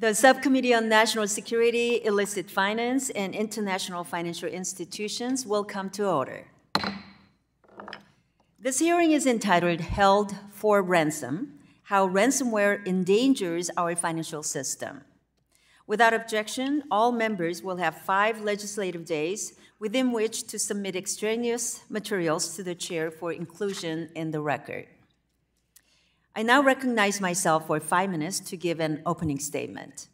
The Subcommittee on National Security, Illicit Finance, and International Financial Institutions will come to order. This hearing is entitled Held for Ransom How Ransomware Endangers Our Financial System. Without objection, all members will have five legislative days within which to submit extraneous materials to the chair for inclusion in the record. I now recognize myself for five minutes to give an opening statement.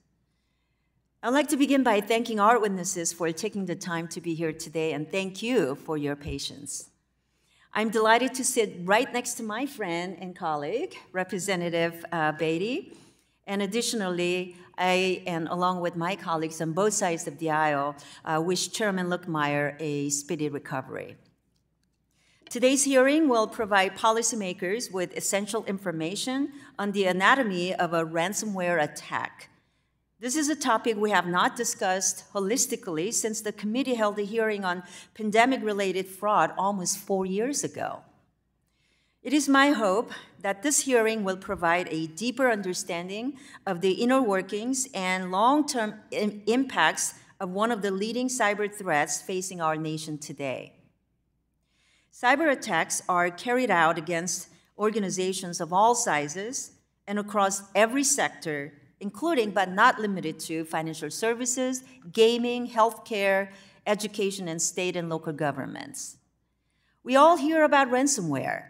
I'd like to begin by thanking our witnesses for taking the time to be here today, and thank you for your patience. I'm delighted to sit right next to my friend and colleague, Representative uh, Beatty, and additionally, I, and along with my colleagues on both sides of the aisle, uh, wish Chairman Luetkemeyer a speedy recovery. Today's hearing will provide policymakers with essential information on the anatomy of a ransomware attack. This is a topic we have not discussed holistically since the committee held a hearing on pandemic related fraud almost four years ago. It is my hope that this hearing will provide a deeper understanding of the inner workings and long term impacts of one of the leading cyber threats facing our nation today. Cyber attacks are carried out against organizations of all sizes and across every sector, including but not limited to financial services, gaming, healthcare, education, and state and local governments. We all hear about ransomware.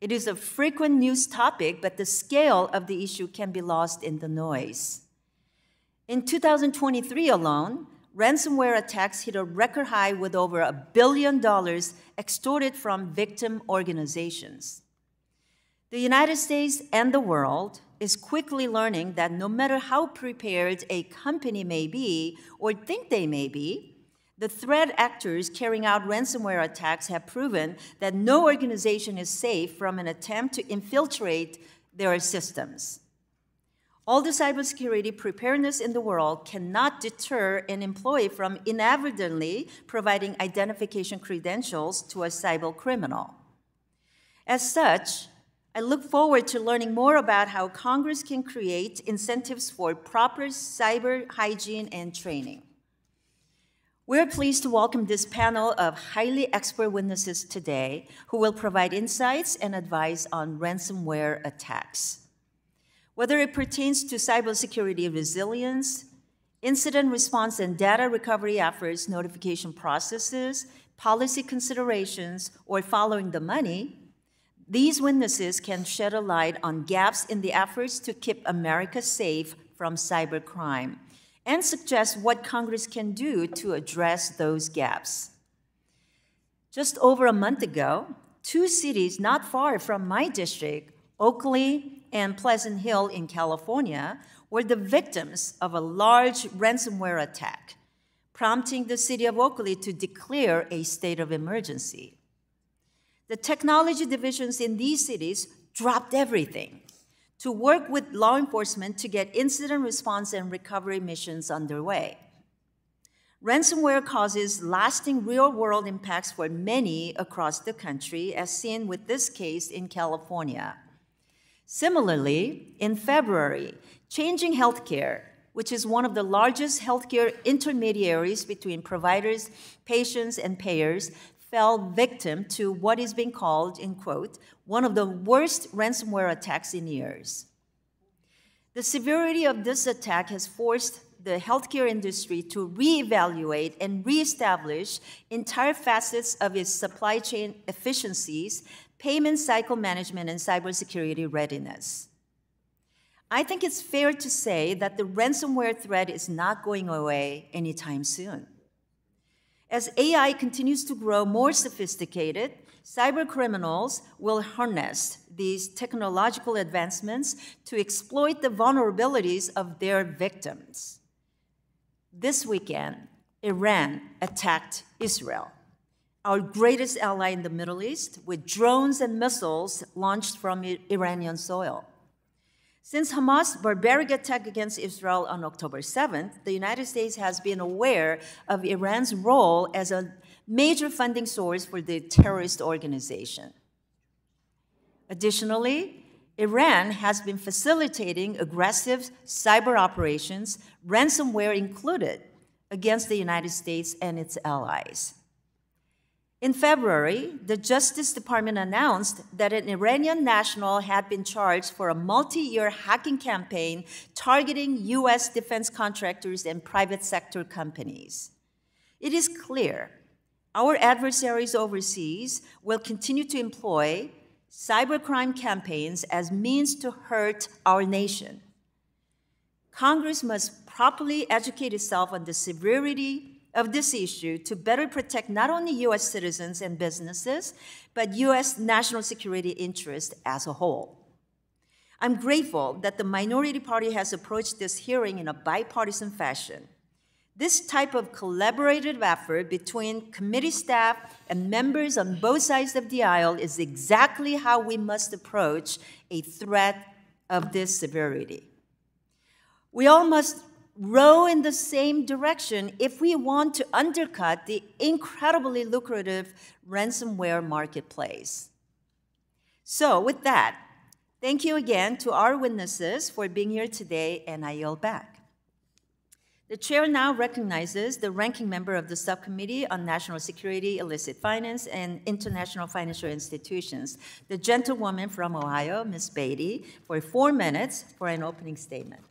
It is a frequent news topic, but the scale of the issue can be lost in the noise. In 2023 alone, ransomware attacks hit a record high with over a billion dollars extorted from victim organizations. The United States and the world is quickly learning that no matter how prepared a company may be or think they may be, the threat actors carrying out ransomware attacks have proven that no organization is safe from an attempt to infiltrate their systems. All the cybersecurity preparedness in the world cannot deter an employee from inadvertently providing identification credentials to a cyber criminal. As such, I look forward to learning more about how Congress can create incentives for proper cyber hygiene and training. We're pleased to welcome this panel of highly expert witnesses today who will provide insights and advice on ransomware attacks. Whether it pertains to cybersecurity resilience, incident response and data recovery efforts, notification processes, policy considerations, or following the money, these witnesses can shed a light on gaps in the efforts to keep America safe from cybercrime and suggest what Congress can do to address those gaps. Just over a month ago, two cities not far from my district, Oakley and Pleasant Hill in California, were the victims of a large ransomware attack, prompting the city of Oakley to declare a state of emergency. The technology divisions in these cities dropped everything to work with law enforcement to get incident response and recovery missions underway. Ransomware causes lasting real world impacts for many across the country, as seen with this case in California. Similarly, in February, Changing Healthcare, which is one of the largest healthcare intermediaries between providers, patients, and payers, fell victim to what is being called, in quote, one of the worst ransomware attacks in years. The severity of this attack has forced the healthcare industry to reevaluate and reestablish entire facets of its supply chain efficiencies, payment cycle management, and cybersecurity readiness. I think it's fair to say that the ransomware threat is not going away anytime soon. As AI continues to grow more sophisticated, cyber criminals will harness these technological advancements to exploit the vulnerabilities of their victims. This weekend, Iran attacked Israel, our greatest ally in the Middle East, with drones and missiles launched from Iranian soil. Since Hamas' barbaric attack against Israel on October 7th, the United States has been aware of Iran's role as a major funding source for the terrorist organization. Additionally, Iran has been facilitating aggressive cyber operations, ransomware included, against the United States and its allies. In February, the Justice Department announced that an Iranian national had been charged for a multi year hacking campaign targeting U.S. defense contractors and private sector companies. It is clear our adversaries overseas will continue to employ cybercrime campaigns as means to hurt our nation. Congress must properly educate itself on the severity of this issue to better protect not only US citizens and businesses, but US national security interests as a whole. I'm grateful that the minority party has approached this hearing in a bipartisan fashion. This type of collaborative effort between committee staff and members on both sides of the aisle is exactly how we must approach a threat of this severity. We all must row in the same direction if we want to undercut the incredibly lucrative ransomware marketplace. So, with that, thank you again to our witnesses for being here today, and I yield back. The chair now recognizes the ranking member of the Subcommittee on National Security, Illicit Finance, and International Financial Institutions, the gentlewoman from Ohio, Ms. Beatty, for four minutes for an opening statement.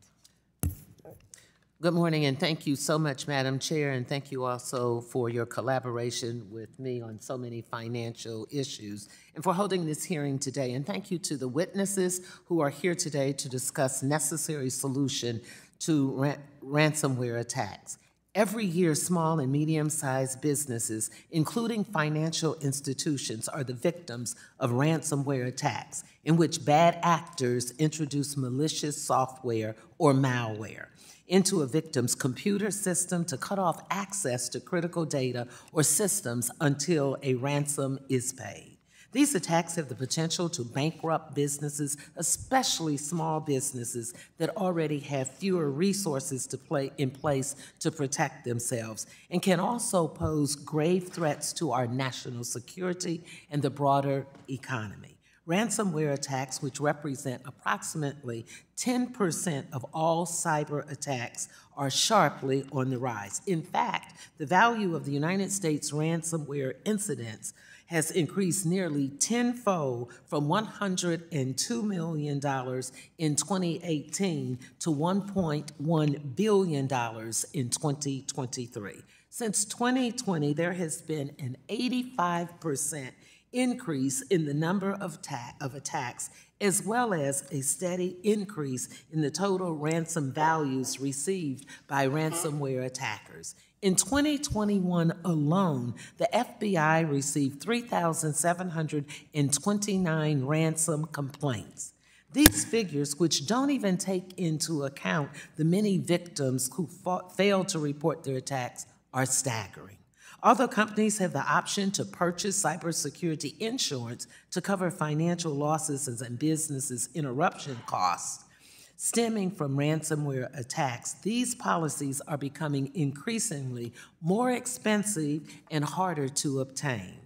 Good morning, and thank you so much, Madam Chair, and thank you also for your collaboration with me on so many financial issues and for holding this hearing today. And thank you to the witnesses who are here today to discuss necessary solution to ransomware attacks. Every year, small and medium sized businesses, including financial institutions, are the victims of ransomware attacks in which bad actors introduce malicious software or malware into a victim's computer system to cut off access to critical data or systems until a ransom is paid. These attacks have the potential to bankrupt businesses, especially small businesses that already have fewer resources to play in place to protect themselves, and can also pose grave threats to our national security and the broader economy. Ransomware attacks, which represent approximately 10% of all cyber attacks, are sharply on the rise. In fact, the value of the United States ransomware incidents has increased nearly tenfold from $102 million in 2018 to $1.1 billion in 2023. Since 2020, there has been an 85% increase in the number of, of attacks, as well as a steady increase in the total ransom values received by ransomware attackers. In 2021 alone, the FBI received 3,729 ransom complaints. These figures, which don't even take into account the many victims who fought, failed to report their attacks, are staggering. Although companies have the option to purchase cybersecurity insurance to cover financial losses and businesses' interruption costs stemming from ransomware attacks, these policies are becoming increasingly more expensive and harder to obtain.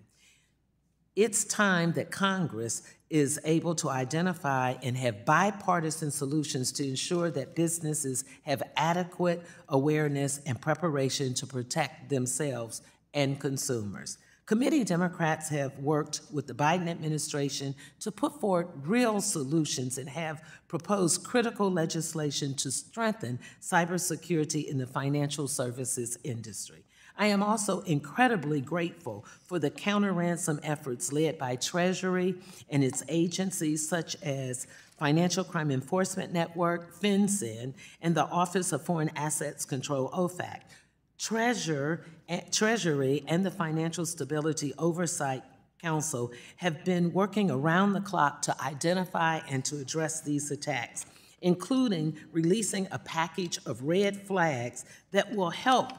It's time that Congress is able to identify and have bipartisan solutions to ensure that businesses have adequate awareness and preparation to protect themselves and consumers. Committee Democrats have worked with the Biden administration to put forward real solutions and have proposed critical legislation to strengthen cybersecurity in the financial services industry. I am also incredibly grateful for the counter ransom efforts led by Treasury and its agencies, such as Financial Crime Enforcement Network, FinCEN, and the Office of Foreign Assets Control, OFAC. Treasure, eh, Treasury and the Financial Stability Oversight Council have been working around the clock to identify and to address these attacks, including releasing a package of red flags that will help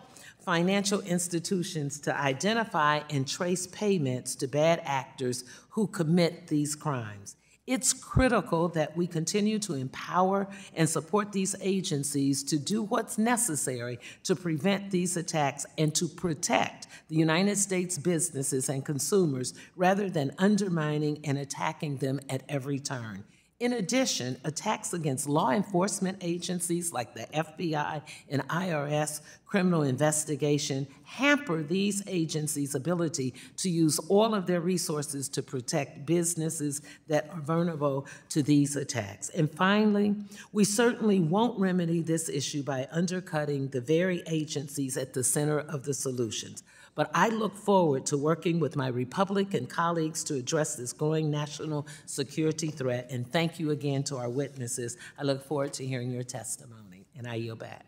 financial institutions to identify and trace payments to bad actors who commit these crimes. It's critical that we continue to empower and support these agencies to do what's necessary to prevent these attacks and to protect the United States businesses and consumers rather than undermining and attacking them at every turn. In addition, attacks against law enforcement agencies like the FBI and IRS criminal investigation hamper these agencies' ability to use all of their resources to protect businesses that are vulnerable to these attacks. And finally, we certainly won't remedy this issue by undercutting the very agencies at the center of the solutions. But I look forward to working with my Republican colleagues to address this growing national security threat. And thank you again to our witnesses. I look forward to hearing your testimony. And I yield back.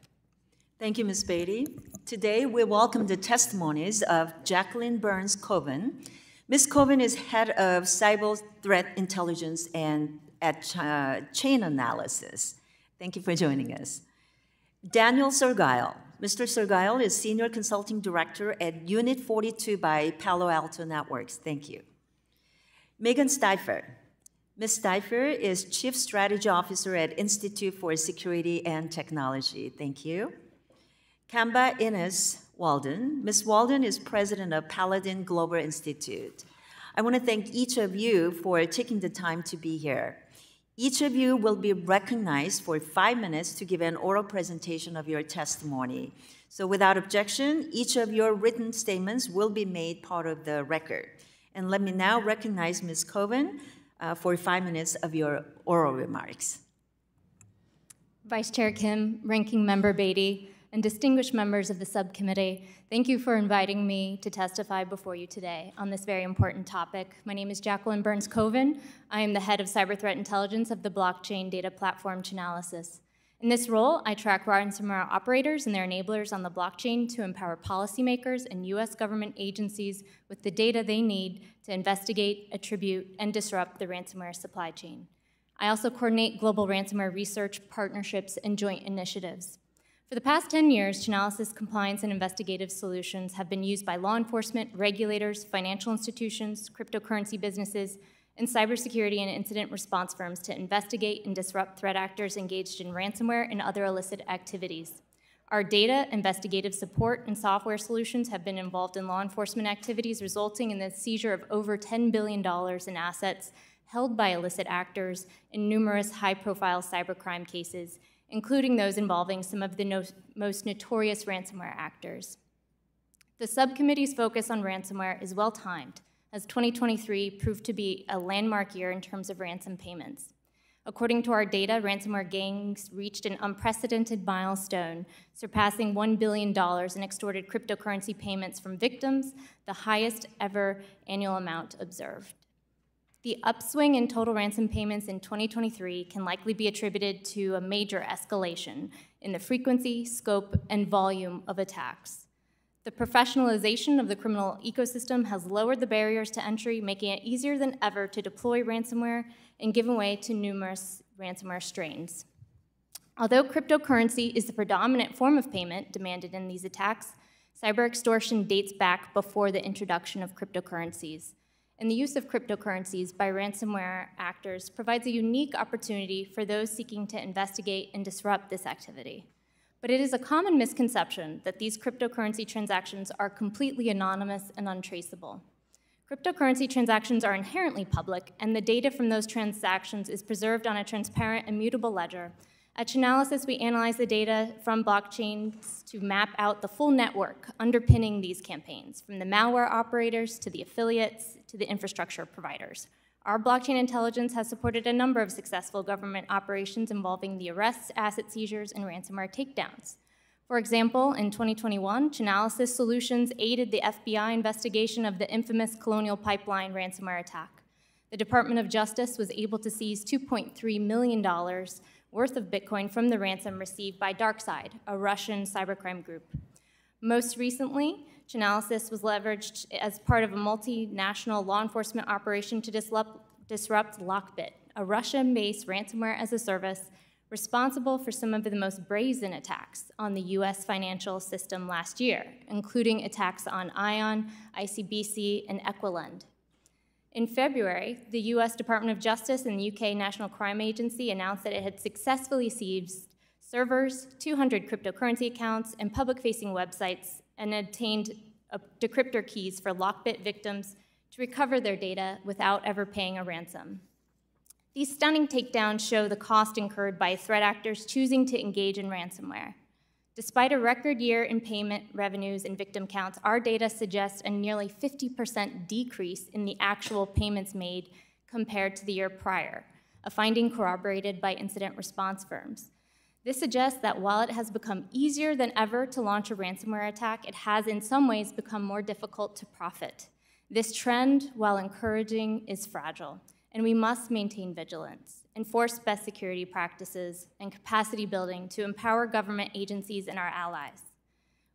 Thank you, Ms. Beatty. Today, we welcome the testimonies of Jacqueline Burns Koven. Ms. Koven is head of cyber threat intelligence and at uh, Chainalysis. Thank you for joining us. Daniel Sergile. Mr. Sergile is Senior Consulting Director at Unit 42 by Palo Alto Networks. Thank you. Megan Stifel. Ms. Stifel is Chief Strategy Officer at Institute for Security and Technology. Thank you. Kemba Eneas Walden. Ms. Walden is President of Paladin Global Institute. I want to thank each of you for taking the time to be here. Each of you will be recognized for five minutes to give an oral presentation of your testimony. So without objection, each of your written statements will be made part of the record. And let me now recognize Ms. Koven uh, for five minutes of your oral remarks. Vice Chair Kim, Ranking Member Beatty, and distinguished members of the subcommittee, thank you for inviting me to testify before you today on this very important topic. My name is Jacqueline Burns Koven. I am the head of cyber threat intelligence of the blockchain data platform Chainalysis. In this role, I track ransomware operators and their enablers on the blockchain to empower policymakers and U.S. government agencies with the data they need to investigate, attribute, and disrupt the ransomware supply chain. I also coordinate global ransomware research, partnerships, and joint initiatives. For the past 10 years, Chainalysis compliance and investigative solutions have been used by law enforcement, regulators, financial institutions, cryptocurrency businesses, and cybersecurity and incident response firms to investigate and disrupt threat actors engaged in ransomware and other illicit activities. Our data, investigative support, and software solutions have been involved in law enforcement activities, resulting in the seizure of over $10 billion in assets held by illicit actors in numerous high profile cybercrime cases, including those involving some of the no most notorious ransomware actors. The subcommittee's focus on ransomware is well timed, as 2023 proved to be a landmark year in terms of ransom payments. According to our data, ransomware gangs reached an unprecedented milestone, surpassing $1 billion in extorted cryptocurrency payments from victims, the highest ever annual amount observed. The upswing in total ransom payments in 2023 can likely be attributed to a major escalation in the frequency, scope, and volume of attacks. The professionalization of the criminal ecosystem has lowered the barriers to entry, making it easier than ever to deploy ransomware and give way to numerous ransomware strains. Although cryptocurrency is the predominant form of payment demanded in these attacks, cyber extortion dates back before the introduction of cryptocurrencies and the use of cryptocurrencies by ransomware actors provides a unique opportunity for those seeking to investigate and disrupt this activity. But it is a common misconception that these cryptocurrency transactions are completely anonymous and untraceable. Cryptocurrency transactions are inherently public, and the data from those transactions is preserved on a transparent, immutable ledger at Chainalysis, we analyze the data from blockchains to map out the full network underpinning these campaigns, from the malware operators to the affiliates to the infrastructure providers. Our blockchain intelligence has supported a number of successful government operations involving the arrests, asset seizures, and ransomware takedowns. For example, in 2021, Chainalysis Solutions aided the FBI investigation of the infamous Colonial Pipeline ransomware attack. The Department of Justice was able to seize $2.3 million worth of Bitcoin from the ransom received by DarkSide, a Russian cybercrime group. Most recently, Chainalysis was leveraged as part of a multinational law enforcement operation to disrupt, disrupt Lockbit, a Russian-based ransomware as a service responsible for some of the most brazen attacks on the US financial system last year, including attacks on ION, ICBC, and Equilend. In February, the US Department of Justice and the UK National Crime Agency announced that it had successfully seized servers, 200 cryptocurrency accounts, and public facing websites and obtained uh, decryptor keys for Lockbit victims to recover their data without ever paying a ransom. These stunning takedowns show the cost incurred by threat actors choosing to engage in ransomware. Despite a record year in payment revenues and victim counts, our data suggests a nearly 50% decrease in the actual payments made compared to the year prior, a finding corroborated by incident response firms. This suggests that while it has become easier than ever to launch a ransomware attack, it has in some ways become more difficult to profit. This trend, while encouraging, is fragile, and we must maintain vigilance, enforce best security practices, and capacity building to empower government agencies and our allies.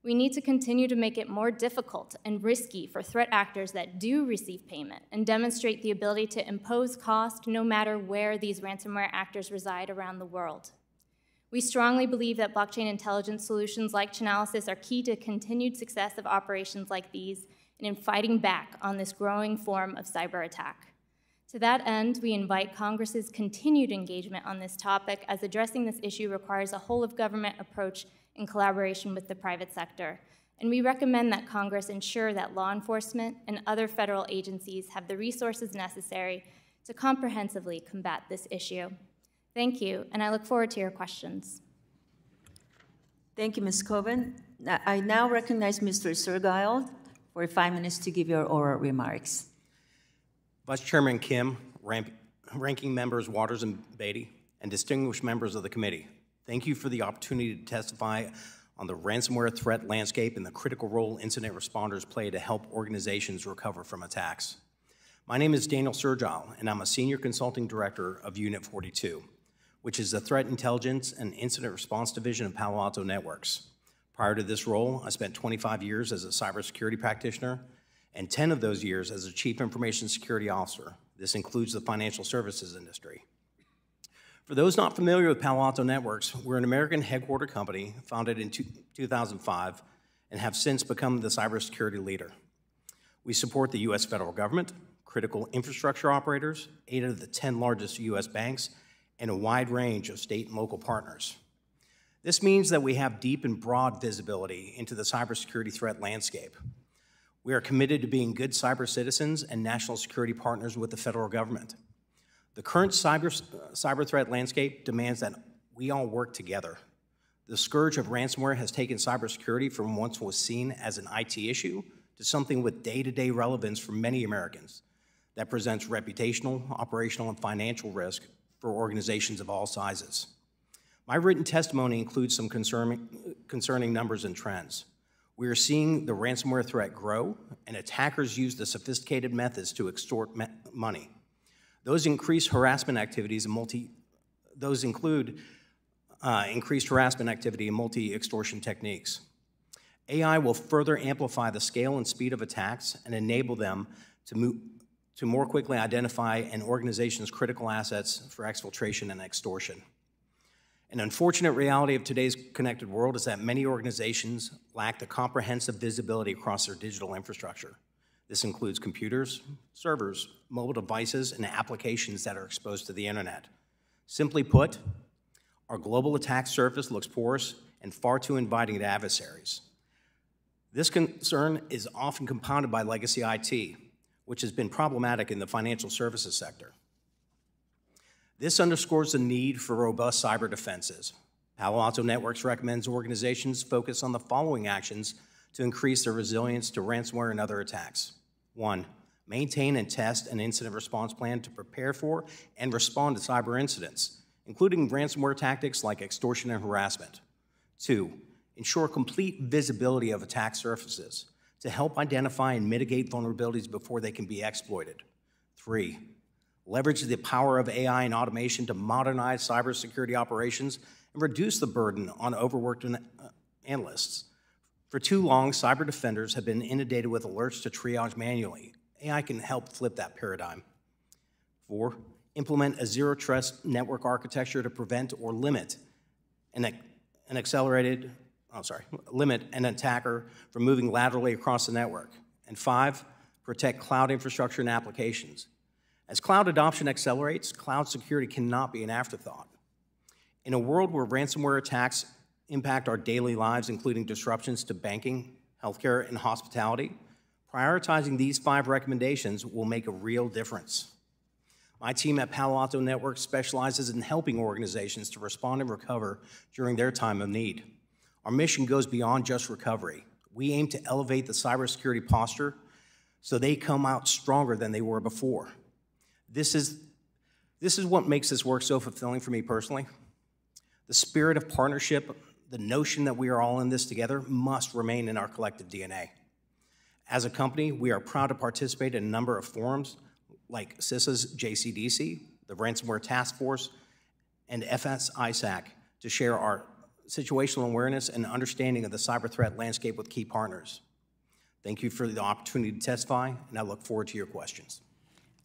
We need to continue to make it more difficult and risky for threat actors that do receive payment and demonstrate the ability to impose cost no matter where these ransomware actors reside around the world. We strongly believe that blockchain intelligence solutions like Chainalysis are key to continued success of operations like these and in fighting back on this growing form of cyber attack. To that end, we invite Congress's continued engagement on this topic as addressing this issue requires a whole of government approach in collaboration with the private sector. And we recommend that Congress ensure that law enforcement and other federal agencies have the resources necessary to comprehensively combat this issue. Thank you, and I look forward to your questions. Thank you, Ms. Koven. I now recognize Mr. Sergile for five minutes to give your oral remarks. Vice Chairman Kim, ranking members Waters and Beatty, and distinguished members of the committee, thank you for the opportunity to testify on the ransomware threat landscape and the critical role incident responders play to help organizations recover from attacks. My name is Daniel Sergile, and I'm a Senior Consulting Director of Unit 42 which is the Threat Intelligence and Incident Response Division of Palo Alto Networks. Prior to this role, I spent 25 years as a cybersecurity practitioner and 10 of those years as a Chief Information Security Officer. This includes the financial services industry. For those not familiar with Palo Alto Networks, we're an American headquartered company founded in 2005 and have since become the cybersecurity leader. We support the U.S. federal government, critical infrastructure operators, eight of the 10 largest U.S. banks, and a wide range of state and local partners. This means that we have deep and broad visibility into the cybersecurity threat landscape. We are committed to being good cyber citizens and national security partners with the federal government. The current cyber, cyber threat landscape demands that we all work together. The scourge of ransomware has taken cybersecurity from once was seen as an IT issue to something with day to day relevance for many Americans that presents reputational, operational, and financial risk for organizations of all sizes. My written testimony includes some concerning, concerning numbers and trends. We are seeing the ransomware threat grow, and attackers use the sophisticated methods to extort money. Those increased harassment activities and multi, those include uh, increased harassment activity and multi-extortion techniques. AI will further amplify the scale and speed of attacks and enable them to move, to more quickly identify an organization's critical assets for exfiltration and extortion. An unfortunate reality of today's connected world is that many organizations lack the comprehensive visibility across their digital infrastructure. This includes computers, servers, mobile devices, and applications that are exposed to the internet. Simply put, our global attack surface looks porous and far too inviting to adversaries. This concern is often compounded by legacy IT, which has been problematic in the financial services sector. This underscores the need for robust cyber defenses. Palo Alto Networks recommends organizations focus on the following actions to increase their resilience to ransomware and other attacks. One, maintain and test an incident response plan to prepare for and respond to cyber incidents, including ransomware tactics like extortion and harassment. Two, ensure complete visibility of attack surfaces to help identify and mitigate vulnerabilities before they can be exploited. Three, leverage the power of AI and automation to modernize cybersecurity operations and reduce the burden on overworked uh, analysts. For too long, cyber defenders have been inundated with alerts to triage manually. AI can help flip that paradigm. Four, implement a zero trust network architecture to prevent or limit an, an accelerated oh, sorry, limit an attacker from moving laterally across the network. And five, protect cloud infrastructure and applications. As cloud adoption accelerates, cloud security cannot be an afterthought. In a world where ransomware attacks impact our daily lives, including disruptions to banking, healthcare, and hospitality, prioritizing these five recommendations will make a real difference. My team at Palo Alto Networks specializes in helping organizations to respond and recover during their time of need. Our mission goes beyond just recovery. We aim to elevate the cybersecurity posture so they come out stronger than they were before. This is, this is what makes this work so fulfilling for me personally. The spirit of partnership, the notion that we are all in this together, must remain in our collective DNA. As a company, we are proud to participate in a number of forums like CISA's JCDC, the Ransomware Task Force, and FS-ISAC to share our situational awareness and understanding of the cyber threat landscape with key partners. Thank you for the opportunity to testify, and I look forward to your questions.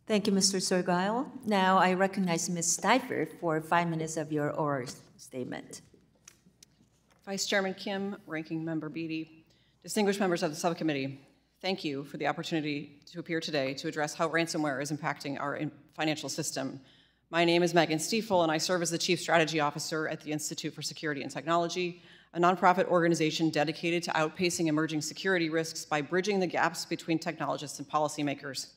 Thank you, Mr. Sergile. Now I recognize Ms. Stifel for five minutes of your oral statement. Vice Chairman Kim, Ranking Member Beatty, distinguished members of the subcommittee, thank you for the opportunity to appear today to address how ransomware is impacting our financial system. My name is Megan Stifel, and I serve as the Chief Strategy Officer at the Institute for Security and Technology, a nonprofit organization dedicated to outpacing emerging security risks by bridging the gaps between technologists and policymakers.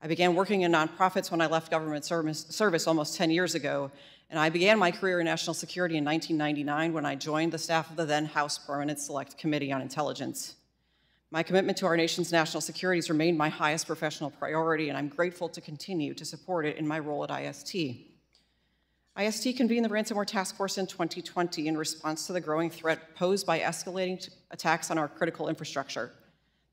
I began working in nonprofits when I left government service, service almost 10 years ago, and I began my career in national security in 1999 when I joined the staff of the then House Permanent Select Committee on Intelligence. My commitment to our nation's national security has remained my highest professional priority, and I'm grateful to continue to support it in my role at IST. IST convened the Ransomware Task Force in 2020 in response to the growing threat posed by escalating attacks on our critical infrastructure.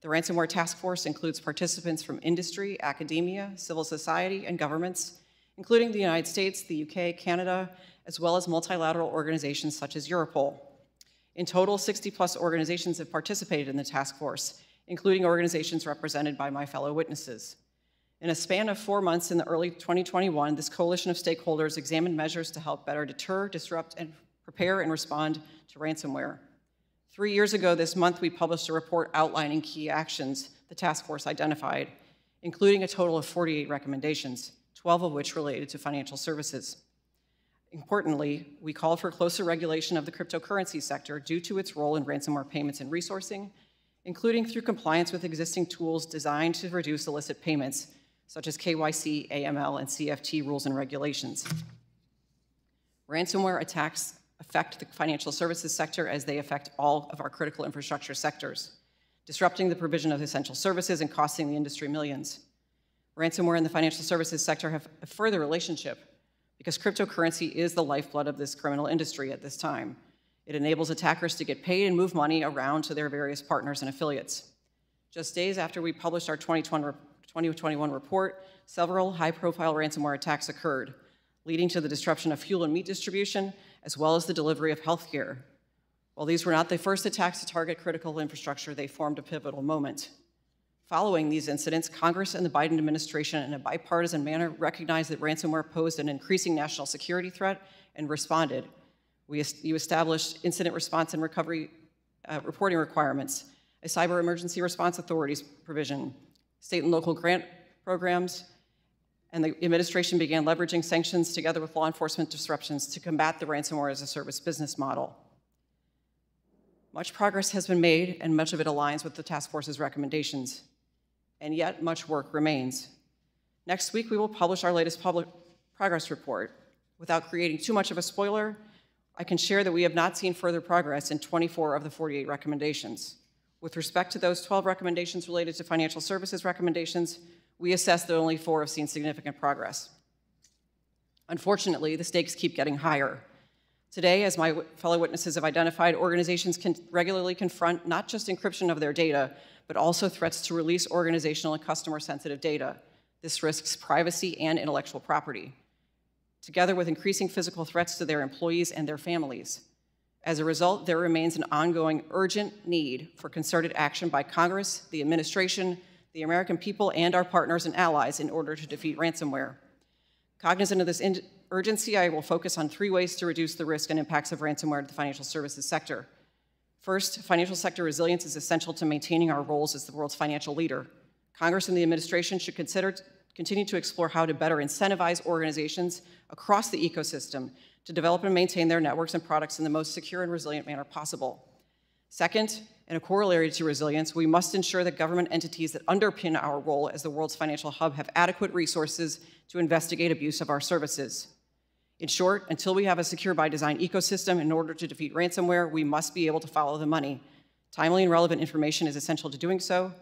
The Ransomware Task Force includes participants from industry, academia, civil society, and governments, including the United States, the UK, Canada, as well as multilateral organizations such as Europol. In total, 60 plus organizations have participated in the task force, including organizations represented by my fellow witnesses. In a span of four months in the early 2021, this coalition of stakeholders examined measures to help better deter, disrupt, and prepare and respond to ransomware. Three years ago this month, we published a report outlining key actions the task force identified, including a total of 48 recommendations, 12 of which related to financial services. Importantly, we called for closer regulation of the cryptocurrency sector due to its role in ransomware payments and resourcing, including through compliance with existing tools designed to reduce illicit payments, such as KYC, AML, and CFT rules and regulations. Ransomware attacks affect the financial services sector as they affect all of our critical infrastructure sectors, disrupting the provision of essential services and costing the industry millions. Ransomware and the financial services sector have a further relationship because cryptocurrency is the lifeblood of this criminal industry at this time. It enables attackers to get paid and move money around to their various partners and affiliates. Just days after we published our 2021 report, several high profile ransomware attacks occurred, leading to the disruption of fuel and meat distribution, as well as the delivery of health care. While these were not the first attacks to target critical infrastructure, they formed a pivotal moment. Following these incidents, Congress and the Biden administration, in a bipartisan manner, recognized that ransomware posed an increasing national security threat and responded. We, you established incident response and recovery uh, reporting requirements, a cyber emergency response authorities provision, state and local grant programs, and the administration began leveraging sanctions together with law enforcement disruptions to combat the ransomware as a service business model. Much progress has been made, and much of it aligns with the task force's recommendations and yet much work remains. Next week, we will publish our latest public progress report. Without creating too much of a spoiler, I can share that we have not seen further progress in 24 of the 48 recommendations. With respect to those 12 recommendations related to financial services recommendations, we assess that only four have seen significant progress. Unfortunately, the stakes keep getting higher. Today, as my fellow witnesses have identified, organizations can regularly confront not just encryption of their data, but also threats to release organizational and customer sensitive data. This risks privacy and intellectual property, together with increasing physical threats to their employees and their families. As a result, there remains an ongoing urgent need for concerted action by Congress, the administration, the American people, and our partners and allies in order to defeat ransomware. Cognizant of this urgency, I will focus on three ways to reduce the risk and impacts of ransomware to the financial services sector. First, financial sector resilience is essential to maintaining our roles as the world's financial leader. Congress and the administration should consider continue to explore how to better incentivize organizations across the ecosystem to develop and maintain their networks and products in the most secure and resilient manner possible. Second, in a corollary to resilience, we must ensure that government entities that underpin our role as the world's financial hub have adequate resources to investigate abuse of our services. In short, until we have a secure by design ecosystem in order to defeat ransomware, we must be able to follow the money. Timely and relevant information is essential to doing so,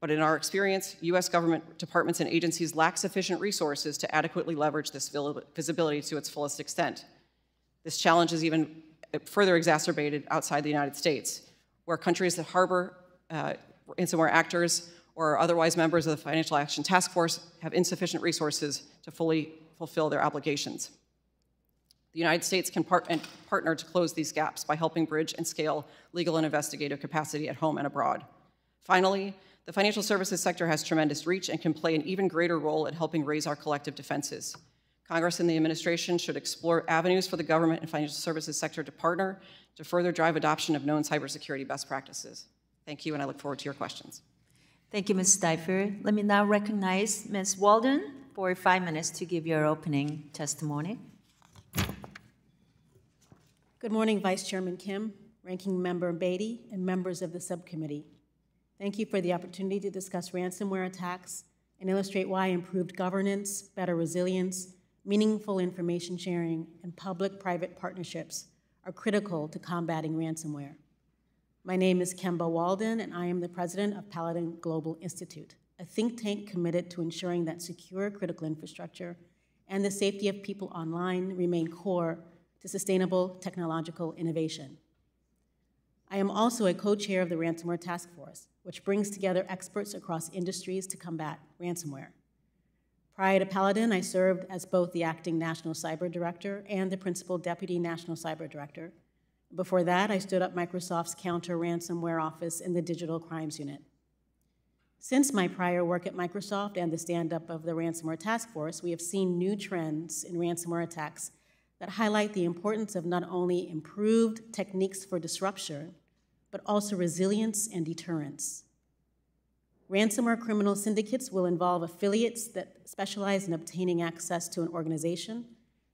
but in our experience, US government departments and agencies lack sufficient resources to adequately leverage this visibility to its fullest extent. This challenge is even further exacerbated outside the United States, where countries that harbor uh, ransomware actors or otherwise members of the Financial Action Task Force have insufficient resources to fully fulfill their obligations. The United States can part partner to close these gaps by helping bridge and scale legal and investigative capacity at home and abroad. Finally, the financial services sector has tremendous reach and can play an even greater role in helping raise our collective defenses. Congress and the administration should explore avenues for the government and financial services sector to partner to further drive adoption of known cybersecurity best practices. Thank you, and I look forward to your questions. Thank you, Ms. Stifel. Let me now recognize Ms. Walden for five minutes to give your opening testimony. Good morning, Vice Chairman Kim, Ranking Member Beatty, and members of the subcommittee. Thank you for the opportunity to discuss ransomware attacks and illustrate why improved governance, better resilience, meaningful information sharing, and public-private partnerships are critical to combating ransomware. My name is Kemba Walden, and I am the president of Paladin Global Institute, a think tank committed to ensuring that secure critical infrastructure and the safety of people online remain core to sustainable technological innovation. I am also a co-chair of the Ransomware Task Force, which brings together experts across industries to combat ransomware. Prior to Paladin, I served as both the acting National Cyber Director and the Principal Deputy National Cyber Director before that, I stood up Microsoft's counter ransomware office in the Digital Crimes Unit. Since my prior work at Microsoft and the stand up of the Ransomware Task Force, we have seen new trends in ransomware attacks that highlight the importance of not only improved techniques for disruption, but also resilience and deterrence. Ransomware criminal syndicates will involve affiliates that specialize in obtaining access to an organization,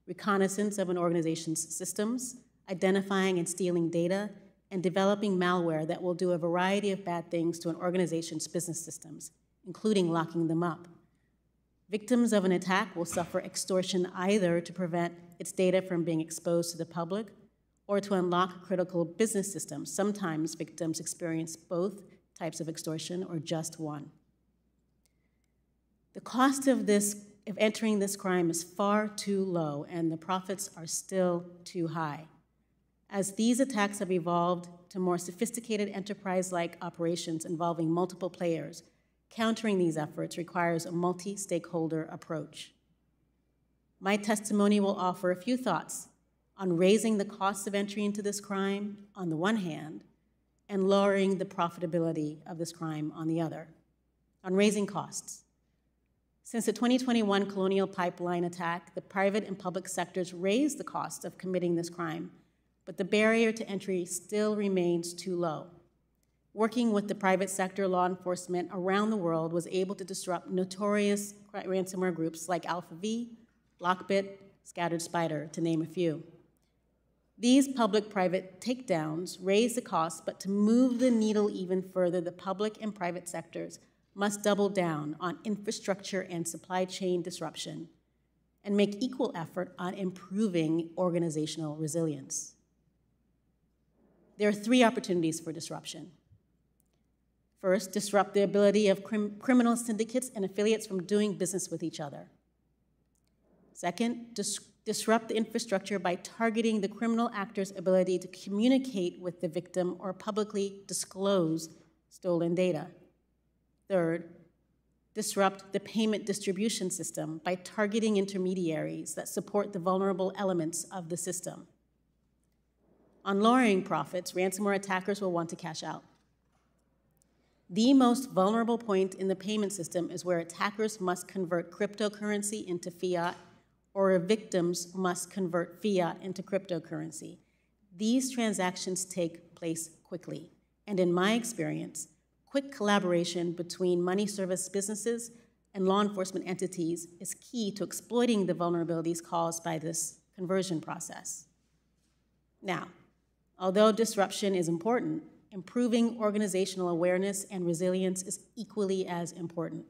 reconnaissance of an organization's systems, identifying and stealing data, and developing malware that will do a variety of bad things to an organization's business systems, including locking them up. Victims of an attack will suffer extortion either to prevent its data from being exposed to the public or to unlock critical business systems. Sometimes victims experience both types of extortion or just one. The cost of this of entering this crime is far too low and the profits are still too high. As these attacks have evolved to more sophisticated enterprise like operations involving multiple players, countering these efforts requires a multi stakeholder approach. My testimony will offer a few thoughts on raising the costs of entry into this crime on the one hand, and lowering the profitability of this crime on the other. On raising costs. Since the 2021 Colonial Pipeline attack, the private and public sectors raised the cost of committing this crime but the barrier to entry still remains too low. Working with the private sector law enforcement around the world was able to disrupt notorious ransomware groups like ALPHV, Lockbit, Scattered Spider, to name a few. These public-private takedowns raise the cost, but to move the needle even further, the public and private sectors must double down on infrastructure and supply chain disruption and make equal effort on improving organizational resilience there are three opportunities for disruption. First, disrupt the ability of crim criminal syndicates and affiliates from doing business with each other. Second, dis disrupt the infrastructure by targeting the criminal actor's ability to communicate with the victim or publicly disclose stolen data. Third, disrupt the payment distribution system by targeting intermediaries that support the vulnerable elements of the system. On lowering profits, ransomware attackers will want to cash out. The most vulnerable point in the payment system is where attackers must convert cryptocurrency into fiat or victims must convert fiat into cryptocurrency. These transactions take place quickly. And in my experience, quick collaboration between money service businesses and law enforcement entities is key to exploiting the vulnerabilities caused by this conversion process. Now, Although disruption is important, improving organizational awareness and resilience is equally as important.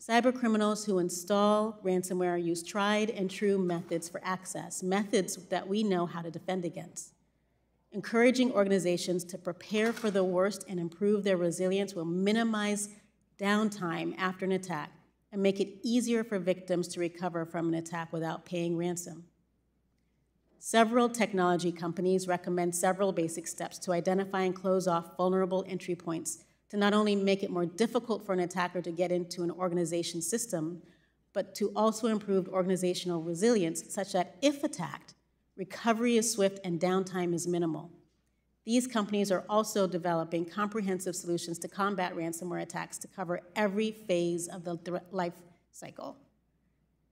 Cybercriminals who install ransomware use tried and true methods for access, methods that we know how to defend against. Encouraging organizations to prepare for the worst and improve their resilience will minimize downtime after an attack and make it easier for victims to recover from an attack without paying ransom. Several technology companies recommend several basic steps to identify and close off vulnerable entry points to not only make it more difficult for an attacker to get into an organization's system, but to also improve organizational resilience such that if attacked, recovery is swift and downtime is minimal. These companies are also developing comprehensive solutions to combat ransomware attacks to cover every phase of the life cycle.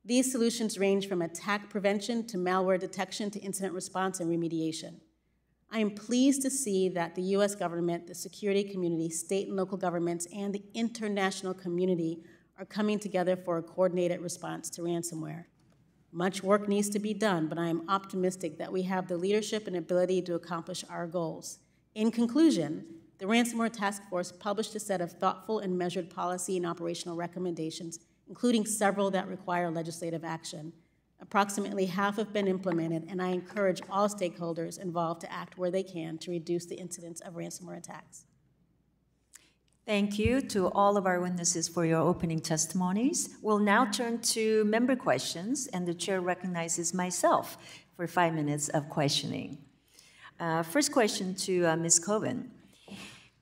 These solutions range from attack prevention to malware detection to incident response and remediation. I am pleased to see that the US government, the security community, state and local governments, and the international community are coming together for a coordinated response to ransomware. Much work needs to be done, but I am optimistic that we have the leadership and ability to accomplish our goals. In conclusion, the Ransomware Task Force published a set of thoughtful and measured policy and operational recommendations, including several that require legislative action. Approximately half have been implemented, and I encourage all stakeholders involved to act where they can to reduce the incidence of ransomware attacks. Thank you to all of our witnesses for your opening testimonies. We'll now turn to member questions, and the chair recognizes myself for five minutes of questioning. Uh, first question to uh, Ms. Koven.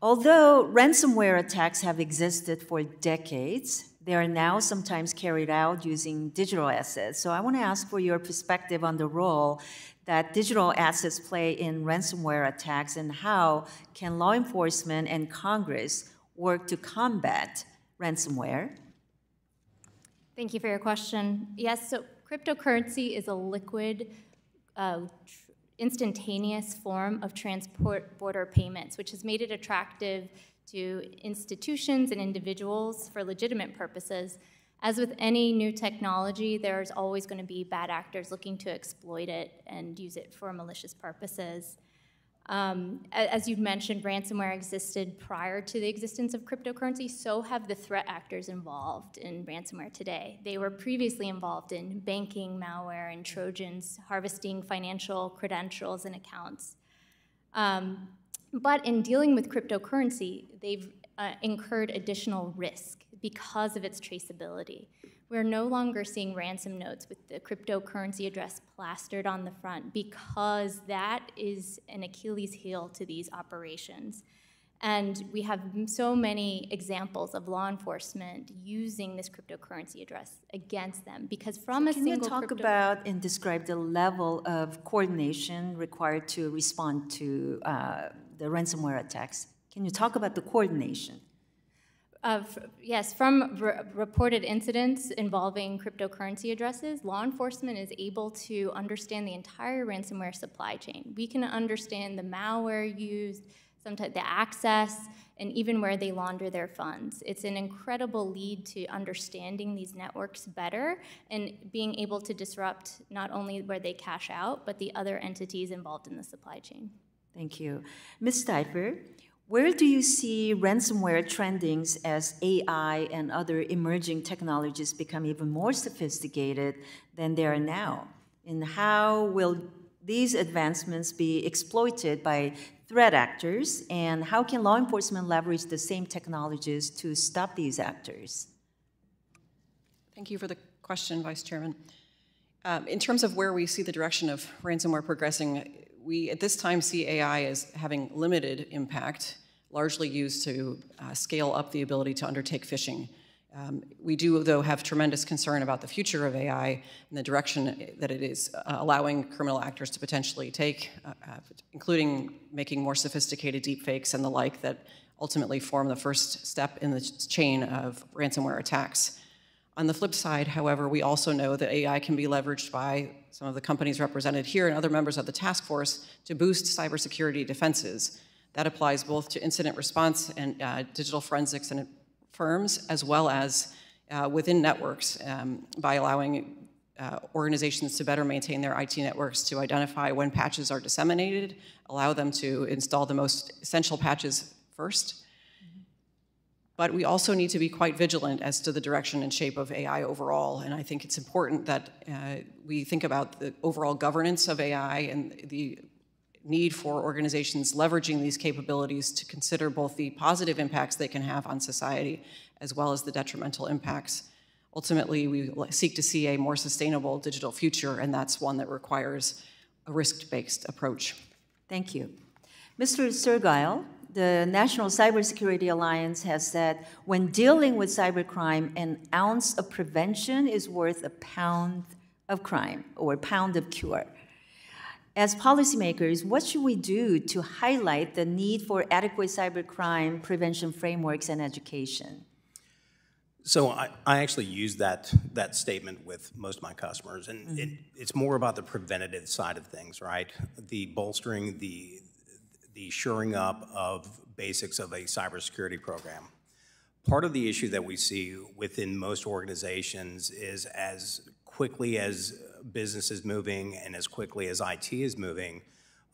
Although ransomware attacks have existed for decades, they are now sometimes carried out using digital assets. So I want to ask for your perspective on the role that digital assets play in ransomware attacks and how can law enforcement and Congress work to combat ransomware? Thank you for your question. Yes, so cryptocurrency is a liquid, uh, instantaneous form of transport border payments, which has made it attractive to institutions and individuals for legitimate purposes. As with any new technology, there's always going to be bad actors looking to exploit it and use it for malicious purposes. Um, as you've mentioned, ransomware existed prior to the existence of cryptocurrency, so have the threat actors involved in ransomware today. They were previously involved in banking, malware, and Trojans, harvesting financial credentials and accounts. Um, but in dealing with cryptocurrency, they've uh, incurred additional risk because of its traceability. We're no longer seeing ransom notes with the cryptocurrency address plastered on the front because that is an Achilles heel to these operations. And we have so many examples of law enforcement using this cryptocurrency address against them because from so a can single you talk crypto- about and describe the level of coordination required to respond to uh, the ransomware attacks? Can you talk about the coordination? Uh, yes, from re reported incidents involving cryptocurrency addresses, law enforcement is able to understand the entire ransomware supply chain. We can understand the malware used, sometimes the access, and even where they launder their funds. It's an incredible lead to understanding these networks better and being able to disrupt not only where they cash out, but the other entities involved in the supply chain. Thank you. Ms. Stifel, where do you see ransomware trendings as AI and other emerging technologies become even more sophisticated than they are now? And how will these advancements be exploited by threat actors? And how can law enforcement leverage the same technologies to stop these actors? Thank you for the question, Vice Chairman. Um, in terms of where we see the direction of ransomware progressing, we at this time see AI as having limited impact, largely used to uh, scale up the ability to undertake phishing. Um, we do, though, have tremendous concern about the future of AI and the direction that it is uh, allowing criminal actors to potentially take, uh, uh including making more sophisticated deepfakes and the like that ultimately form the first step in the chain of ransomware attacks. On the flip side, however, we also know that AI can be leveraged by some of the companies represented here and other members of the task force to boost cybersecurity defenses. That applies both to incident response and uh, digital forensics and firms, as well as uh, within networks um, by allowing uh, organizations to better maintain their IT networks to identify when patches are disseminated, allow them to install the most essential patches first. But we also need to be quite vigilant as to the direction and shape of AI overall. And I think it's important that uh, we think about the overall governance of AI and the need for organizations leveraging these capabilities to consider both the positive impacts they can have on society as well as the detrimental impacts. Ultimately, we seek to see a more sustainable digital future, and that's one that requires a risk-based approach. Thank you. Mr. Sergile, the National Cybersecurity Alliance has said when dealing with cybercrime, an ounce of prevention is worth a pound of crime or a pound of cure. As policymakers, what should we do to highlight the need for adequate cybercrime prevention frameworks and education? So I, I actually use that, that statement with most of my customers, and mm-hmm. it, it's more about the preventative side of things, right? The bolstering, the, the shoring up of basics of a cybersecurity program. Part of the issue that we see within most organizations is as quickly as business is moving and as quickly as IT is moving,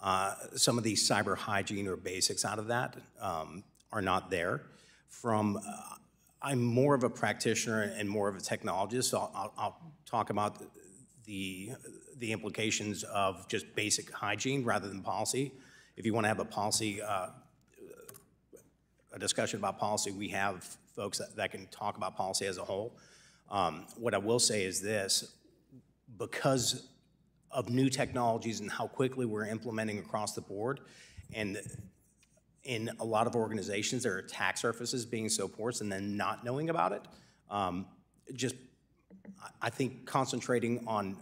uh, some of these cyber hygiene or basics out of that um, are not there. From, uh, I'm more of a practitioner and more of a technologist, so I'll, I'll, talk about the, the implications of just basic hygiene rather than policy. If you want to have a policy, uh, a discussion about policy, we have folks that, that can talk about policy as a whole. Um, what I will say is this, because of new technologies and how quickly we're implementing across the board. And in a lot of organizations, their attack surfaces being so porous and then not knowing about it. Um, just, I think concentrating on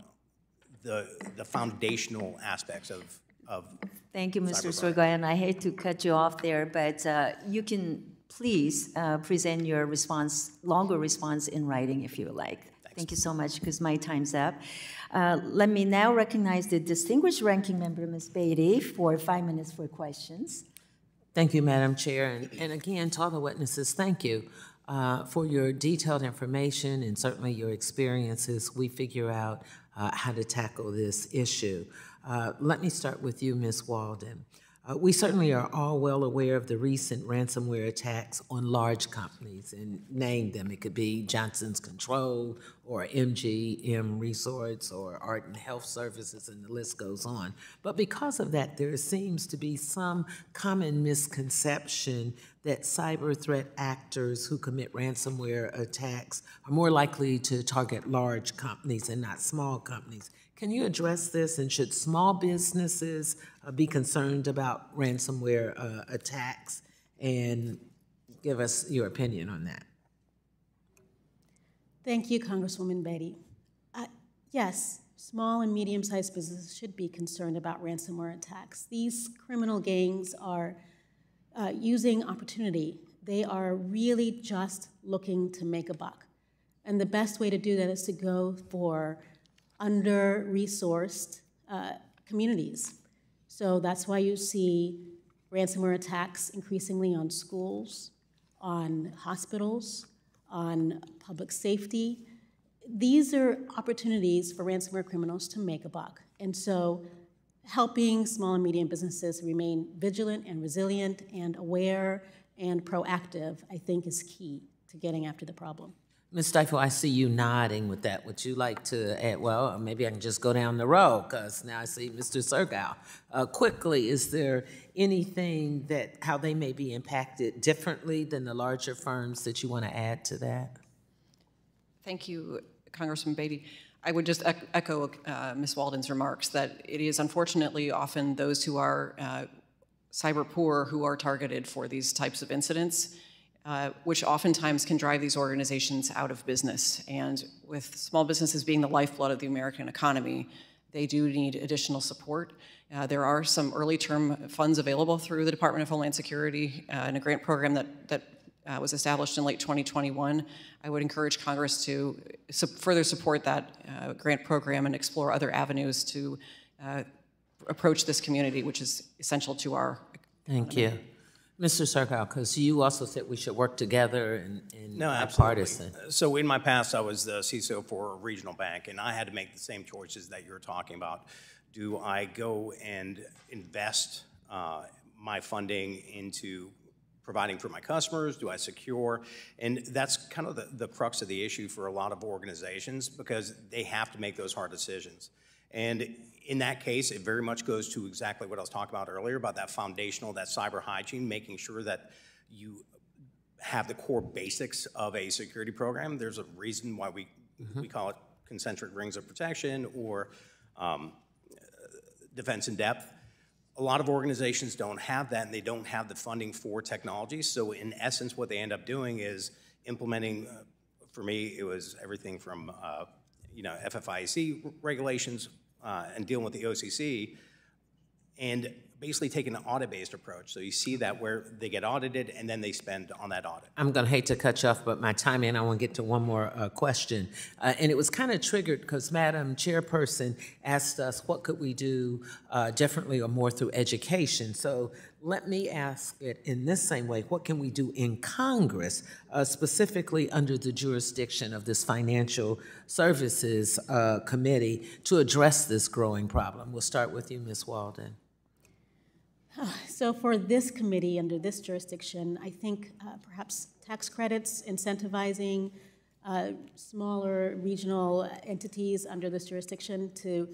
the, the foundational aspects of, of Thank you, Mr. Sorgoyan. I hate to cut you off there, but uh, you can please uh, present your response, longer response in writing if you like. Thank you so much, because my time's up. Uh, let me now recognize the distinguished ranking member, Ms. Beatty, for five minutes for questions. Thank you, Madam Chair. And, and again, to all the witnesses, thank you uh, for your detailed information and certainly your experiences. We figure out uh, how to tackle this issue. Uh, let me start with you, Ms. Walden. Uh, we certainly are all well aware of the recent ransomware attacks on large companies and name them. It could be Johnson's Control or MGM Resorts or Ardent Health Services, and the list goes on. But because of that, there seems to be some common misconception that cyber threat actors who commit ransomware attacks are more likely to target large companies and not small companies. Can you address this? And should small businesses uh, be concerned about ransomware uh, attacks? And give us your opinion on that. Thank you, Congresswoman Beatty. Uh, yes, small and medium sized businesses should be concerned about ransomware attacks. These criminal gangs are uh, using opportunity, they are really just looking to make a buck. And the best way to do that is to go for under resourced uh, communities. So that's why you see ransomware attacks increasingly on schools, on hospitals, on public safety. These are opportunities for ransomware criminals to make a buck. And so helping small and medium businesses remain vigilant and resilient and aware and proactive, I think, is key to getting after the problem. Ms. Stifel, I see you nodding with that. Would you like to add? Well, maybe I can just go down the road because now I see Mr. Sergile. Uh, quickly, is there anything that how they may be impacted differently than the larger firms that you want to add to that? Thank you, Congressman Beatty. I would just echo uh, Ms. Walden's remarks that it is unfortunately often those who are uh, cyber poor who are targeted for these types of incidents. Uh, which oftentimes can drive these organizations out of business. And with small businesses being the lifeblood of the American economy, they do need additional support. Uh, there are some early term funds available through the Department of Homeland Security uh, in a grant program that, that uh, was established in late 2021. I would encourage Congress to su further support that uh, grant program and explore other avenues to uh, approach this community, which is essential to our. Thank you. Mr. Sergile, because you also said we should work together and, and No, absolutely. partisan. So in my past, I was the CISO for a regional bank, and I had to make the same choices that you're talking about. Do I go and invest uh, my funding into providing for my customers? Do I secure? And that's kind of the, the crux of the issue for a lot of organizations because they have to make those hard decisions. And in that case, it very much goes to exactly what I was talking about earlier about that foundational, that cyber hygiene, making sure that you have the core basics of a security program. There's a reason why we, we call it concentric rings of protection or um, defense in depth. A lot of organizations don't have that and they don't have the funding for technology. So in essence, what they end up doing is implementing, uh, for me, it was everything from, uh, you know, FFIEC regulations uh, and dealing with the OCC and basically taking an audit-based approach. So you see that where they get audited and then they spend on that audit. I'm going to hate to cut you off, but my time in, I want to get to one more uh, question. Uh, and it was kind of triggered because Madam Chairperson asked us what could we do uh, differently or more through education. So let me ask it in this same way. What can we do in Congress, uh, specifically under the jurisdiction of this Financial Services uh, Committee, to address this growing problem? We'll start with you, Ms. Walden. So for this committee, under this jurisdiction, I think uh, perhaps tax credits, incentivizing uh, smaller regional entities under this jurisdiction to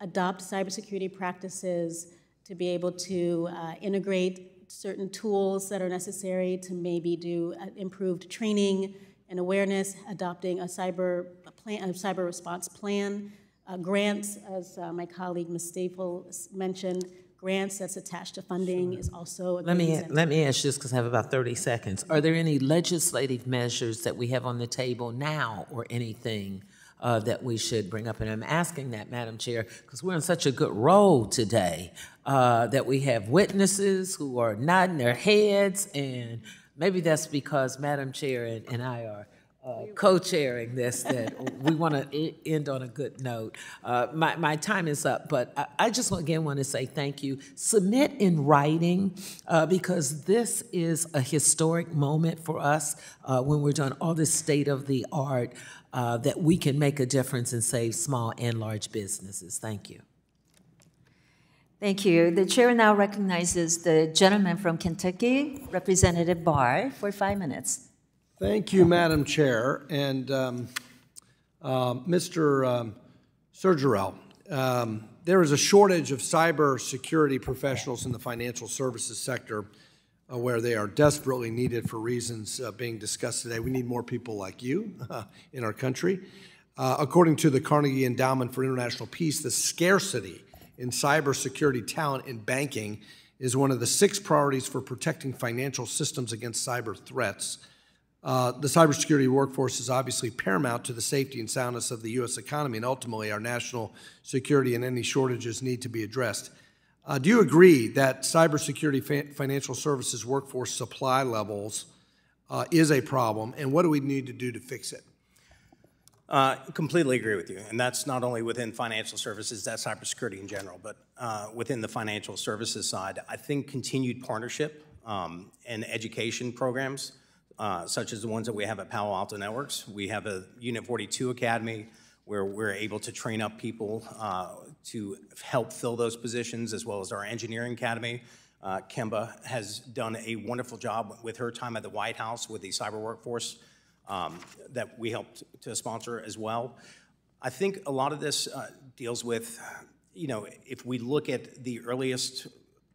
adopt cybersecurity practices, to be able to uh, integrate certain tools that are necessary to maybe do uh, improved training and awareness, adopting a cyber plan, a cyber response plan, uh, grants, as uh, my colleague Ms. Stifel mentioned, grants that's attached to funding is also a Let me, let me ask this because I have about 30 seconds. Are there any legislative measures that we have on the table now or anything uh, that we should bring up? And I'm asking that, Madam Chair, because we're on such a good roll today uh, that we have witnesses who are nodding their heads, and maybe that's because Madam Chair and, and I are uh, co-chairing this, that we want to end on a good note. Uh, My, my time is up, but I, I just again want to say thank you. Submit in writing, uh, because this is a historic moment for us uh, when we're doing all this state-of-the-art, uh, that we can make a difference and save small and large businesses. Thank you. Thank you. The chair now recognizes the gentleman from Kentucky, Representative Barr, for five minutes. Thank you, Madam Chair. And um, uh, Mr. Um, Surgerel, um, there is a shortage of cybersecurity professionals in the financial services sector uh, where they are desperately needed for reasons uh, being discussed today. We need more people like you in our country. Uh, according to the Carnegie Endowment for International Peace, the scarcity in cybersecurity talent in banking is one of the six priorities for protecting financial systems against cyber threats. Uh, the cybersecurity workforce is obviously paramount to the safety and soundness of the U.S. economy, and ultimately our national security and any shortages need to be addressed. Uh, do you agree that cybersecurity fa- financial services workforce supply levels uh, is a problem, and what do we need to do to fix it? Uh, completely agree with you, and that's not only within financial services, that's cybersecurity in general, but uh, within the financial services side, I think continued partnership um, and education programs, uh, such as the ones that we have at Palo Alto Networks. We have a Unit 42 Academy where we're able to train up people uh, to help fill those positions, as well as our engineering academy. Uh, Kemba has done a wonderful job with her time at the White House with the cyber workforce um, that we helped to sponsor as well. I think a lot of this uh, deals with, you know, if we look at the earliest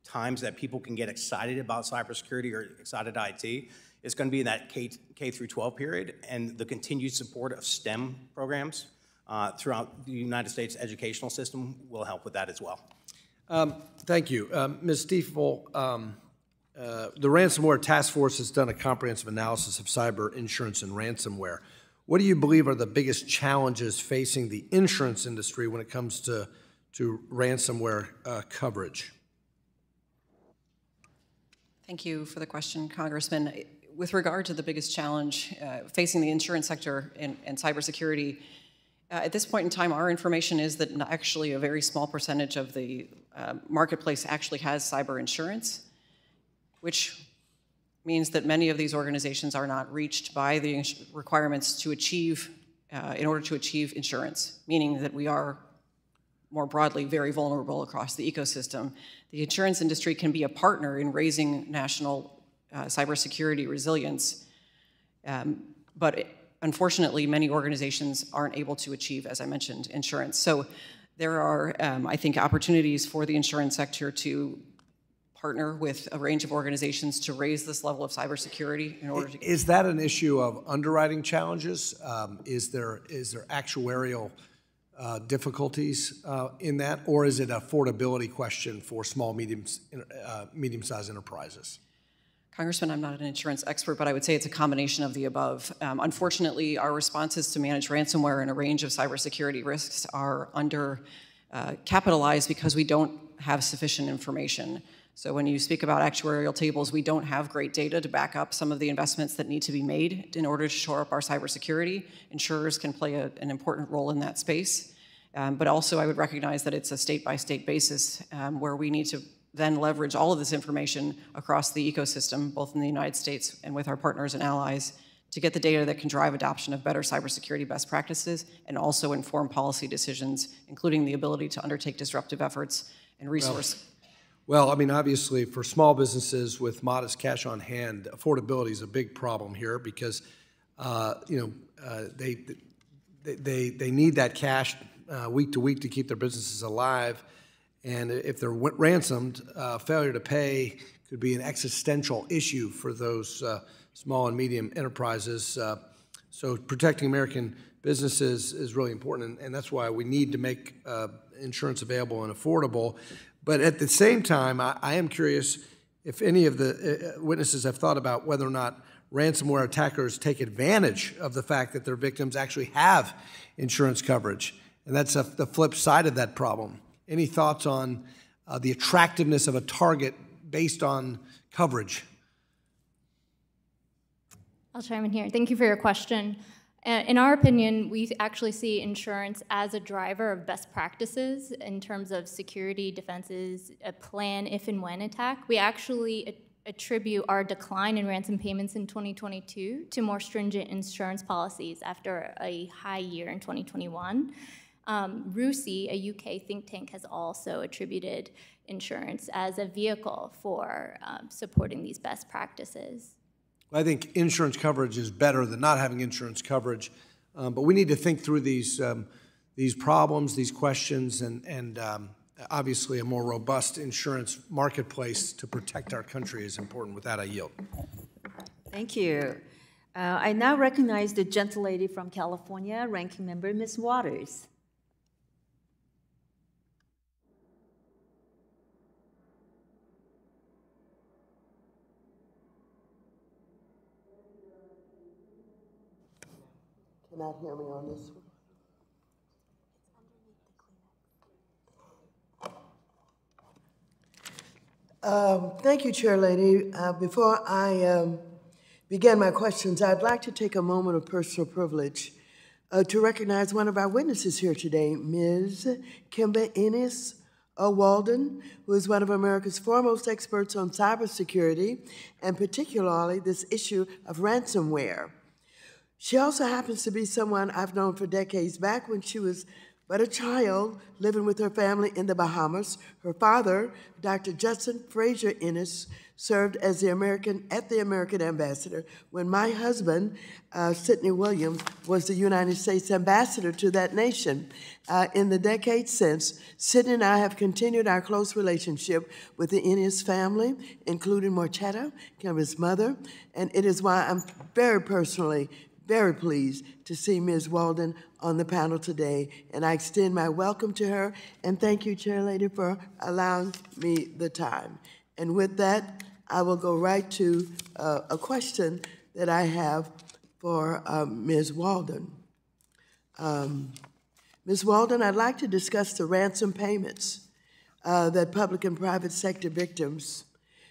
times that people can get excited about cybersecurity or excited IT, it's going to be in that K, K through 12 period and the continued support of STEM programs uh, throughout the United States educational system will help with that as well. Um, Thank you. Um, Ms. Stifel, um, uh, the ransomware task force has done a comprehensive analysis of cyber insurance and ransomware. What do you believe are the biggest challenges facing the insurance industry when it comes to, to ransomware uh, coverage? Thank you for the question, Congressman. With regard to the biggest challenge uh, facing the insurance sector and, and cybersecurity, uh, at this point in time, our information is that actually a very small percentage of the uh, marketplace actually has cyber insurance, which means that many of these organizations are not reached by the requirements to achieve, uh, in order to achieve insurance, meaning that we are more broadly very vulnerable across the ecosystem. The insurance industry can be a partner in raising national uh, cybersecurity resilience, um, but unfortunately, many organizations aren't able to achieve, as I mentioned, insurance. So there are, um, I think, opportunities for the insurance sector to partner with a range of organizations to raise this level of cybersecurity in order to. Is that an issue of underwriting challenges? Um, Is there, is there actuarial uh, difficulties uh, in that? Or is it affordability question for small, medium, uh, medium-sized enterprises? Congressman, I'm not an insurance expert, but I would say it's a combination of the above. Um, unfortunately, our responses to manage ransomware and a range of cybersecurity risks are under uh, capitalized because we don't have sufficient information. So when you speak about actuarial tables, we don't have great data to back up some of the investments that need to be made in order to shore up our cybersecurity. Insurers can play a, an important role in that space. Um, but also, I would recognize that it's a state by state basis um, where we need to then leverage all of this information across the ecosystem, both in the United States and with our partners and allies, to get the data that can drive adoption of better cybersecurity best practices and also inform policy decisions, including the ability to undertake disruptive efforts and resource. Well, I mean, obviously, for small businesses with modest cash on hand, affordability is a big problem here because, uh, you know, uh, they, they, they, they need that cash uh, week to week to keep their businesses alive. And if they're ransomed, uh, failure to pay could be an existential issue for those uh, small and medium enterprises. Uh, so protecting American businesses is really important, and, and that's why we need to make uh, insurance available and affordable. But at the same time, I, I am curious if any of the uh, witnesses have thought about whether or not ransomware attackers take advantage of the fact that their victims actually have insurance coverage. And that's a, the flip side of that problem. Any thoughts on uh, the attractiveness of a target based on coverage? I'll chime in here. Thank you for your question. Uh, In our opinion, we actually see insurance as a driver of best practices in terms of security, defenses, a plan if and when attack. We actually attribute our decline in ransom payments in 2022 to more stringent insurance policies after a high year in 2021. Um, RUSI, a UK think tank, has also attributed insurance as a vehicle for um, supporting these best practices. I think insurance coverage is better than not having insurance coverage, um, but we need to think through these um, these problems, these questions, and and um, obviously a more robust insurance marketplace to protect our country is important. With that, I yield. Thank you. Uh, I now recognize the gentle lady from California, Ranking Member Ms. Waters. Cannot hear me on this one. Um, Thank you, Chair Lady. Uh, Before I um, begin my questions, I'd like to take a moment of personal privilege uh, to recognize one of our witnesses here today, Ms. Kemba Eneas uh, Walden, who is one of America's foremost experts on cybersecurity, and particularly this issue of ransomware. She also happens to be someone I've known for decades. Back when she was but a child living with her family in the Bahamas, her father, Dr. Justin Fraser Eneas, served as the American at the American ambassador when my husband, uh, Sidney Williams, was the United States ambassador to that nation. Uh, in the decades since, Sidney and I have continued our close relationship with the Eneas family, including Morchetta, Kemba's mother, and it is why I'm very personally very pleased to see Ms. Walden on the panel today, and I extend my welcome to her, and thank you, Chair Lady, for allowing me the time. And with that, I will go right to uh, a question that I have for um, Ms. Walden. Um, Ms. Walden, I'd like to discuss the ransom payments uh, that public and private sector victims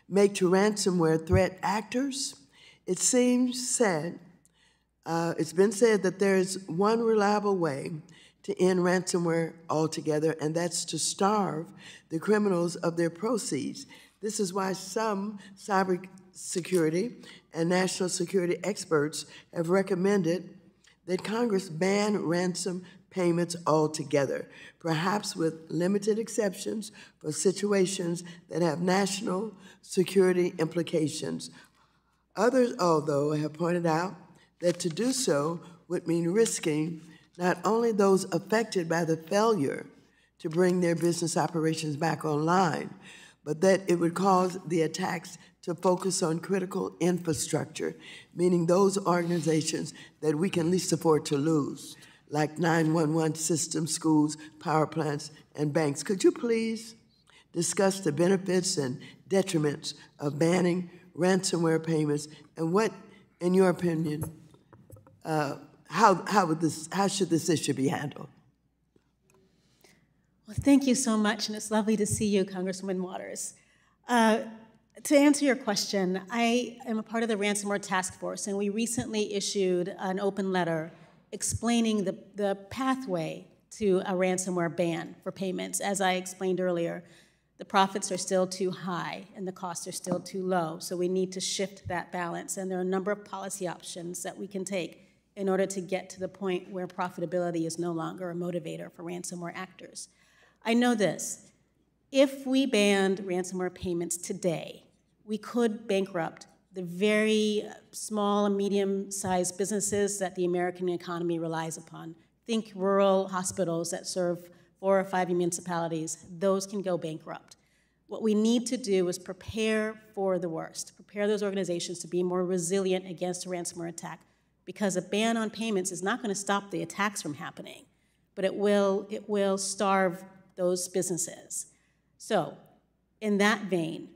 make to ransomware threat actors. It seems said uh, it's been said that there is one reliable way to end ransomware altogether, and that's to starve the criminals of their proceeds. This is why some cybersecurity and national security experts have recommended that Congress ban ransom payments altogether, perhaps with limited exceptions for situations that have national security implications. Others, although, have pointed out that to do so would mean risking not only those affected by the failure to bring their business operations back online, but that it would cause the attacks to focus on critical infrastructure, meaning those organizations that we can least afford to lose, like 911 systems, schools, power plants, and banks. Could you please discuss the benefits and detriments of banning ransomware payments and what, in your opinion, uh, how, how, would this, how should this issue be handled? Well, thank you so much, and it's lovely to see you, Congresswoman Waters. Uh, to answer your question, I am a part of the ransomware task force, and we recently issued an open letter explaining the, the pathway to a ransomware ban for payments. As I explained earlier, the profits are still too high and the costs are still too low, so we need to shift that balance. And there are a number of policy options that we can take in order to get to the point where profitability is no longer a motivator for ransomware actors. I know this if we banned ransomware payments today, we could bankrupt the very small and medium sized businesses that the American economy relies upon. Think rural hospitals that serve four or five municipalities, those can go bankrupt. What we need to do is prepare for the worst, prepare those organizations to be more resilient against a ransomware attack, because a ban on payments is not going to stop the attacks from happening, but it will, it will starve those businesses. So, in that vein,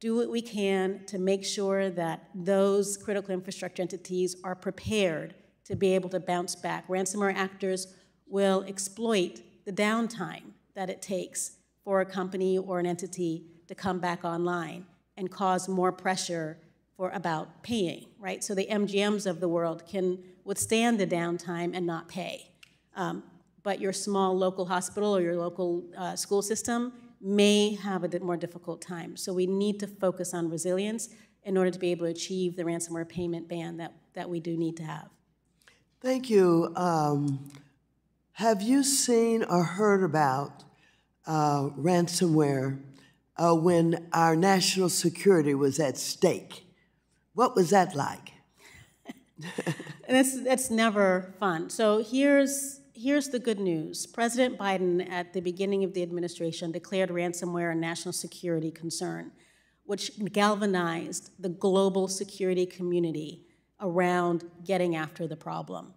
do what we can to make sure that those critical infrastructure entities are prepared to be able to bounce back. Ransomware actors will exploit the downtime that it takes for a company or an entity to come back online and cause more pressure for about paying, right? So the MGMs of the world can withstand the downtime and not pay. Um, but your small local hospital or your local uh, school system may have a bit more difficult time. So we need to focus on resilience in order to be able to achieve the ransomware payment ban that, that we do need to have. Thank you. Um, have you seen or heard about uh, ransomware uh, when our national security was at stake? What was that like? that's, that's never fun. So here's here's the good news. President Biden, at the beginning of the administration, declared ransomware a national security concern, which galvanized the global security community around getting after the problem.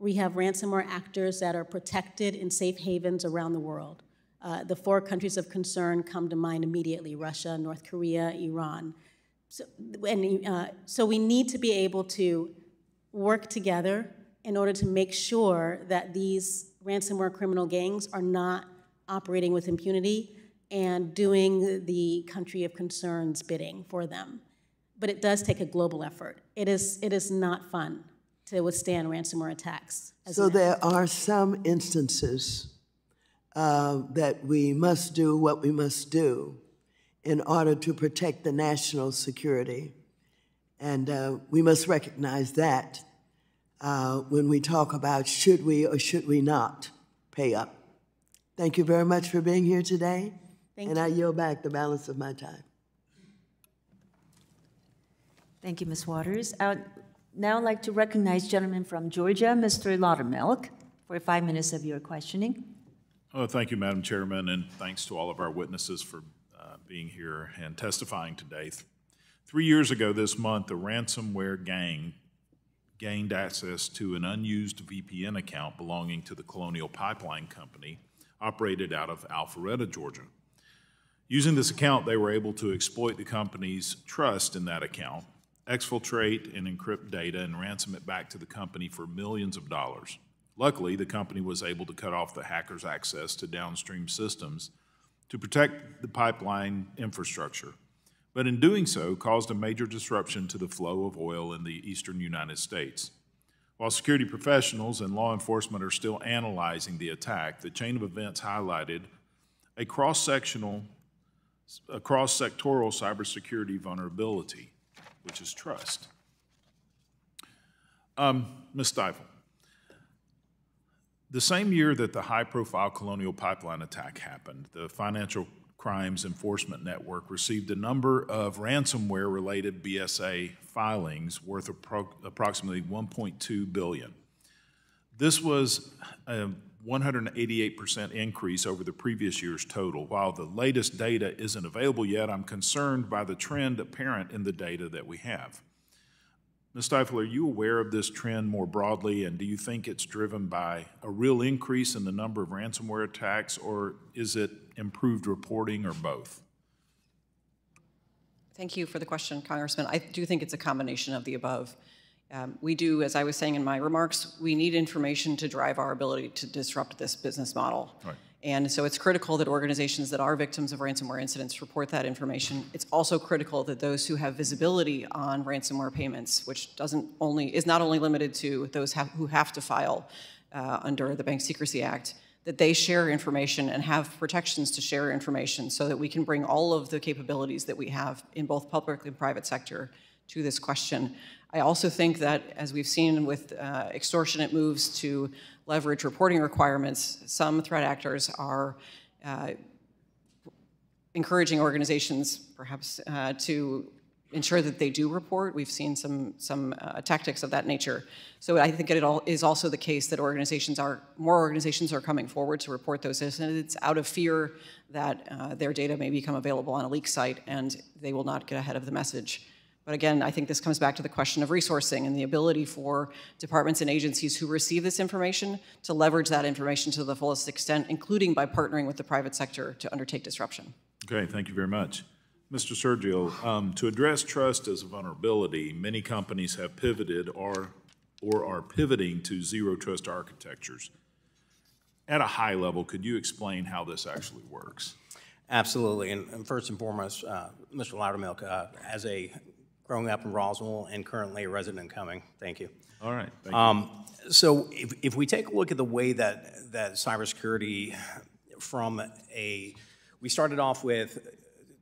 We have ransomware actors that are protected in safe havens around the world. Uh, the four countries of concern come to mind immediately Russia, North Korea, Iran. So, and, uh, so we need to be able to work together in order to make sure that these ransomware criminal gangs are not operating with impunity and doing the country of concerns bidding for them. But it does take a global effort. It is, it is not fun to withstand ransomware attacks. So there are some instances uh, that we must do what we must do in order to protect the national security. And uh, we must recognize that uh, when we talk about should we or should we not pay up. Thank you very much for being here today. Thank and you. I yield back the balance of my time. Thank you, Ms. Waters. I would now like to recognize gentleman from Georgia, Mr. Loudermilk, for five minutes of your questioning. Oh, thank you, Madam Chairman, and thanks to all of our witnesses for being here and testifying today. Three years ago this month, a ransomware gang gained access to an unused VPN account belonging to the Colonial Pipeline Company, operated out of Alpharetta, Georgia. Using this account, they were able to exploit the company's trust in that account, exfiltrate and encrypt data, and ransom it back to the company for millions of dollars. Luckily, the company was able to cut off the hackers' access to downstream systems to protect the pipeline infrastructure but in doing so caused a major disruption to the flow of oil in the eastern United States. While security professionals and law enforcement are still analyzing the attack, the chain of events highlighted a cross sectional a cross-sectoral cybersecurity vulnerability, which is trust. Um, Ms. Stifel, the same year that the high-profile Colonial Pipeline attack happened, the Financial Crimes Enforcement Network received a number of ransomware-related BSA filings worth appro approximately 1.2 billion. This was a 188% increase over the previous year's total. While the latest data isn't available yet, I'm concerned by the trend apparent in the data that we have. Ms. Stifel, are you aware of this trend more broadly, and do you think it's driven by a real increase in the number of ransomware attacks, or is it improved reporting, or both? Thank you for the question, Congressman. I do think it's a combination of the above. Um, we do, as I was saying in my remarks, we need information to drive our ability to disrupt this business model. Right. And so it's critical that organizations that are victims of ransomware incidents report that information. It's also critical that those who have visibility on ransomware payments, which doesn't only is not only limited to those who have to file uh, under the Bank Secrecy Act, that they share information and have protections to share information so that we can bring all of the capabilities that we have in both public and private sector to this question. I also think that, as we've seen with uh, extortionate moves to leverage reporting requirements, some threat actors are uh, encouraging organizations, perhaps, uh, to ensure that they do report. We've seen some some uh, tactics of that nature. So I think it all is also the case that organizations are more organizations are coming forward to report those incidents out of fear that uh, their data may become available on a leak site and they will not get ahead of the message. But again, I think this comes back to the question of resourcing and the ability for departments and agencies who receive this information to leverage that information to the fullest extent, including by partnering with the private sector to undertake disruption. Okay, thank you very much. Mr. Sergile, um, to address trust as a vulnerability, many companies have pivoted or, or are pivoting to zero trust architectures. At a high level, could you explain how this actually works? Absolutely. And, and first and foremost, uh, Mr. Loudermilk, uh, as a growing up in Roswell and currently a resident in Cumming. Thank you. All right. Um, so if, if we take a look at the way that, that cybersecurity from a, we started off with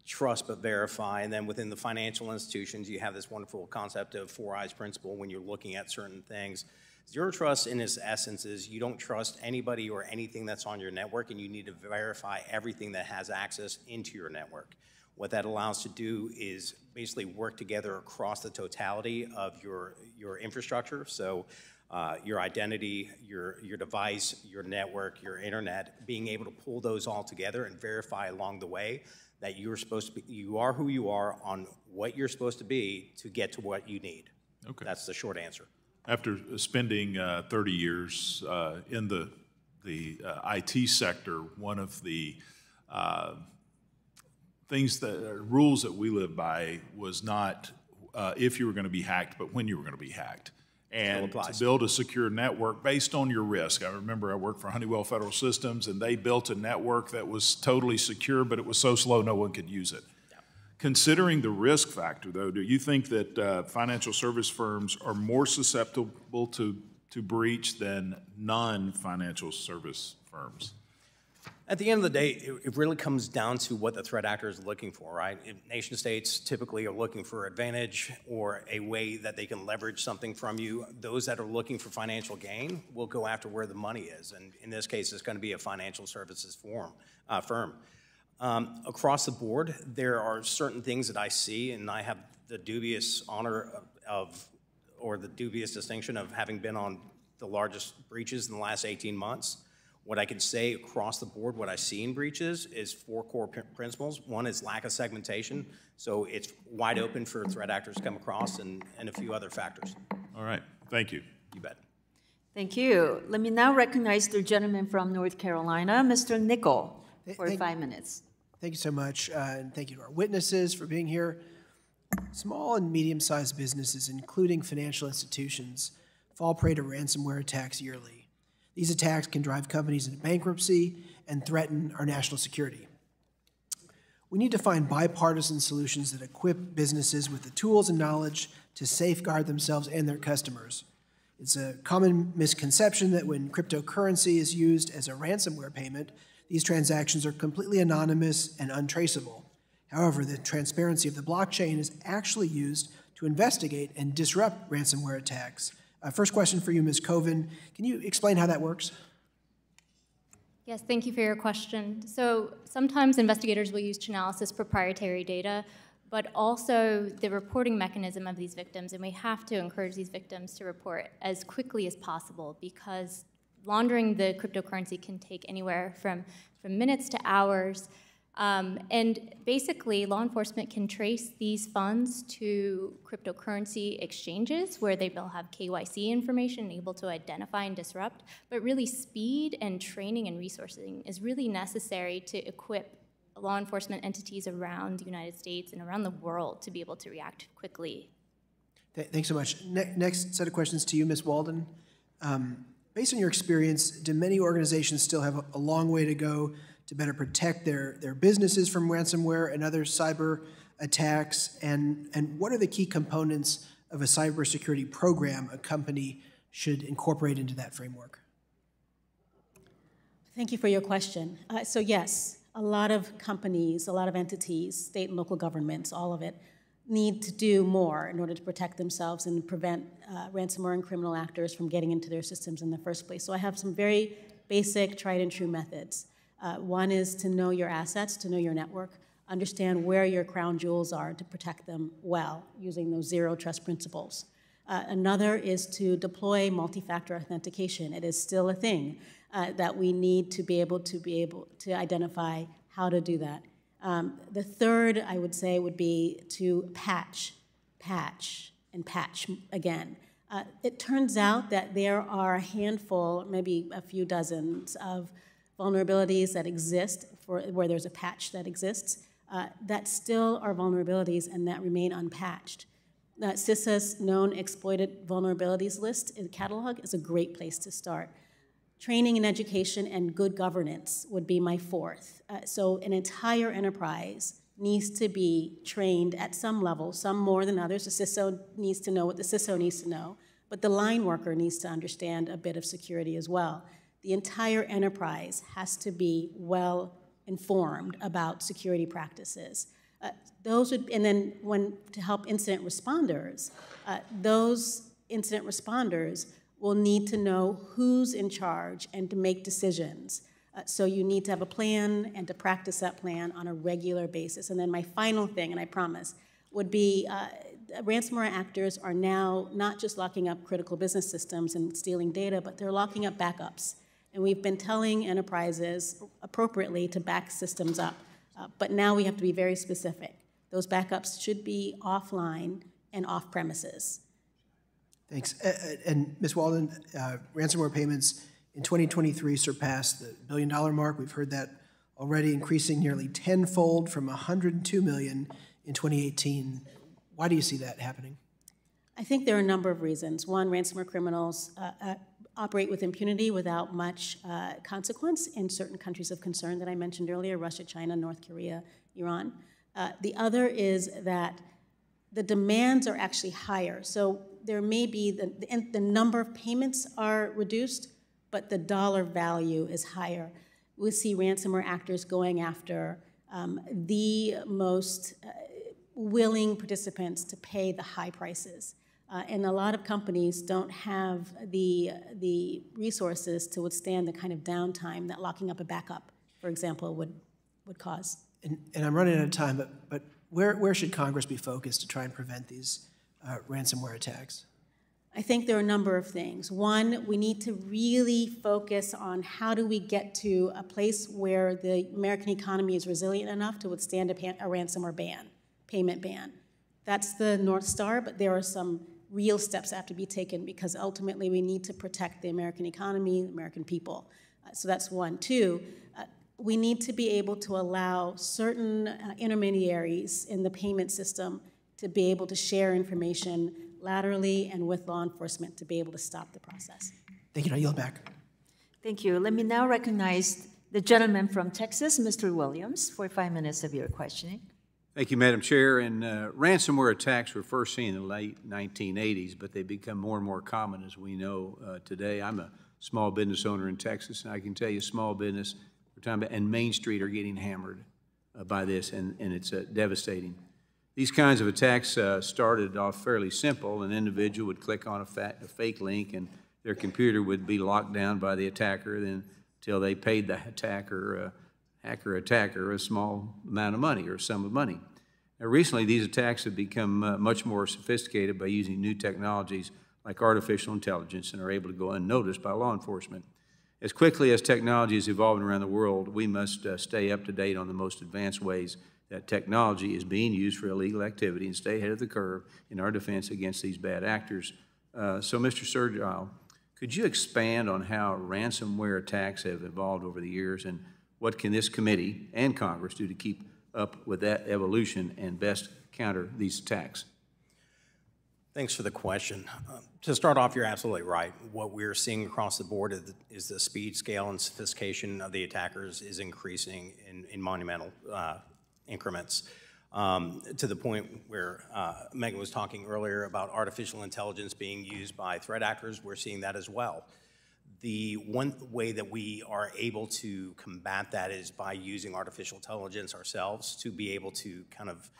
trust but verify, and then within the financial institutions, you have this wonderful concept of four eyes principle when you're looking at certain things. Zero trust in its essence is you don't trust anybody or anything that's on your network, and you need to verify everything that has access into your network. What that allows to do is basically work together across the totality of your, your infrastructure. So uh, your identity, your, your device, your network, your internet, being able to pull those all together and verify along the way that you're supposed to be, you are who you are on what you're supposed to be to get to what you need. Okay. That's the short answer. After spending uh, 30 years uh, in the, the uh, IT sector, one of the uh, things that uh, rules that we live by was not uh, if you were going to be hacked, but when you were going to be hacked. And to build a secure network based on your risk. I remember I worked for Honeywell Federal Systems, and they built a network that was totally secure, but it was so slow no one could use it. Yeah. Considering the risk factor, though, do you think that uh, financial service firms are more susceptible to, to breach than non financial service firms? At the end of the day, it, really comes down to what the threat actor is looking for, right? Nation states typically are looking for advantage or a way that they can leverage something from you. Those that are looking for financial gain will go after where the money is, and in this case, it's going to be a financial services form, uh, firm. Um, across the board, there are certain things that I see, and I have the dubious honor of, of or the dubious distinction of having been on the largest breaches in the last 18 months. What I can say across the board, what I see in breaches is four core principles. One is lack of segmentation, so it's wide open for threat actors to come across, and, and a few other factors. All right, thank you. You bet. Thank you. Let me now recognize the gentleman from North Carolina, Mr. Nickel, for thank, five minutes. Thank you so much, uh, and thank you to our witnesses for being here. Small and medium-sized businesses, including financial institutions, fall prey to ransomware attacks yearly. These attacks can drive companies into bankruptcy and threaten our national security. We need to find bipartisan solutions that equip businesses with the tools and knowledge to safeguard themselves and their customers. It's a common misconception that when cryptocurrency is used as a ransomware payment, these transactions are completely anonymous and untraceable. However, the transparency of the blockchain is actually used to investigate and disrupt ransomware attacks. Uh, first question for you, Ms. Koven. Can you explain how that works? Yes, thank you for your question. So sometimes investigators will use Chainalysis proprietary data, but also the reporting mechanism of these victims, and we have to encourage these victims to report as quickly as possible because laundering the cryptocurrency can take anywhere from, from minutes to hours. Um, and basically, law enforcement can trace these funds to cryptocurrency exchanges where they will have KYC information able to identify and disrupt. But really, speed and training and resourcing is really necessary to equip law enforcement entities around the United States and around the world to be able to react quickly. Th thanks so much. Ne next set of questions to you, Ms. Walden. Um, based on your experience, do many organizations still have a, a long way to go to better protect their, their businesses from ransomware and other cyber attacks? And, and what are the key components of a cybersecurity program a company should incorporate into that framework? Thank you for your question. Uh, so, yes, a lot of companies, a lot of entities, state and local governments, all of it, need to do more in order to protect themselves and prevent uh, ransomware and criminal actors from getting into their systems in the first place. So, I have some very basic, tried and true methods. Uh, one is to know your assets, to know your network, understand where your crown jewels are to protect them well using those zero trust principles. Uh, another is to deploy multi-factor authentication. It is still a thing uh, that we need to be able to be able to identify how to do that. Um, the third, I would say, would be to patch, patch, and patch again. Uh, it turns out that there are a handful, maybe a few dozens of vulnerabilities that exist for where there's a patch that exists uh, that still are vulnerabilities and that remain unpatched. Uh, CISA's known exploited vulnerabilities list in catalog is a great place to start. Training and education and good governance would be my fourth. Uh, so an entire enterprise needs to be trained at some level, some more than others. The CISO needs to know what the CISO needs to know, but the line worker needs to understand a bit of security as well the entire enterprise has to be well informed about security practices. Uh, those would, and then when to help incident responders, uh, those incident responders will need to know who's in charge and to make decisions. Uh, so you need to have a plan and to practice that plan on a regular basis. And then my final thing, and I promise, would be uh, ransomware actors are now not just locking up critical business systems and stealing data, but they're locking up backups. And we've been telling enterprises appropriately to back systems up. Uh, but now we have to be very specific. Those backups should be offline and off premises. Thanks. Uh, and Ms. Walden, uh, ransomware payments in 2023 surpassed the billion dollar mark. We've heard that already increasing nearly tenfold from 102 million in 2018. Why do you see that happening? I think there are a number of reasons. One, ransomware criminals uh, uh operate with impunity without much uh, consequence in certain countries of concern that I mentioned earlier Russia, China, North Korea, Iran. Uh, the other is that the demands are actually higher. So there may be the, the, the number of payments are reduced, but the dollar value is higher. We see ransomware actors going after um, the most uh, willing participants to pay the high prices. Uh, and a lot of companies don't have the, the resources to withstand the kind of downtime that locking up a backup, for example, would, would cause. And, and I'm running out of time, but, but where, where should Congress be focused to try and prevent these uh, ransomware attacks? I think there are a number of things. One, we need to really focus on how do we get to a place where the American economy is resilient enough to withstand a, a ransomware ban, payment ban. That's the North Star, but there are some real steps have to be taken because ultimately we need to protect the American economy, the American people. Uh, so that's one. Two, uh, we need to be able to allow certain uh, intermediaries in the payment system to be able to share information laterally and with law enforcement to be able to stop the process. Thank you. I yield back. Thank you. Let me now recognize the gentleman from Texas, Mr. Williams, for five minutes of your questioning. Thank you, Madam Chair. And uh, ransomware attacks were first seen in the late 1980s, but they become more and more common as we know uh, today. I'm a small business owner in Texas, and I can tell you, small business, about, and Main Street are getting hammered. uh, by this, and, and it's uh, devastating. These kinds of attacks uh, started off fairly simple. An individual would click on a, fa- a fake link, and their computer would be locked down by the attacker then until they paid the attacker, uh, hacker attacker, a small amount of money or sum of money. Now, recently, these attacks have become uh, much more sophisticated by using new technologies like artificial intelligence and are able to go unnoticed by law enforcement. As quickly as technology is evolving around the world, we must uh, stay up to date on the most advanced ways that technology is being used for illegal activity and stay ahead of the curve in our defense against these bad actors. Uh, so, Mr. Sergile, could you expand on how ransomware attacks have evolved over the years and what can this committee and Congress do to keep up with that evolution and best counter these attacks? Thanks for the question. Uh, to start off, you're absolutely right. What we're seeing across the board is, is the speed, scale, and sophistication of the attackers is increasing in, in monumental uh, increments. Um, to the point where uh, Megan was talking earlier about artificial intelligence being used by threat actors, we're seeing that as well. The one way that we are able to combat that is by using artificial intelligence ourselves to be able to kind of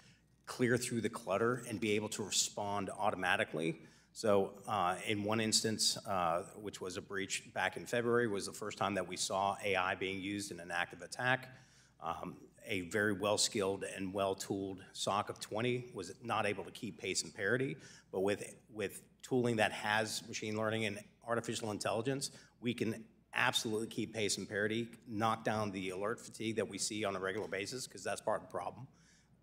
clear through the clutter and be able to respond automatically. So uh, in one instance, uh, which was a breach back in February, was the first time that we saw AI being used in an active attack. Um, a very well-skilled and well-tooled SOC of 20 was not able to keep pace and parity, but with, with tooling that has machine learning and artificial intelligence, we can absolutely keep pace and parity, knock down the alert fatigue that we see on a regular basis, because that's part of the problem.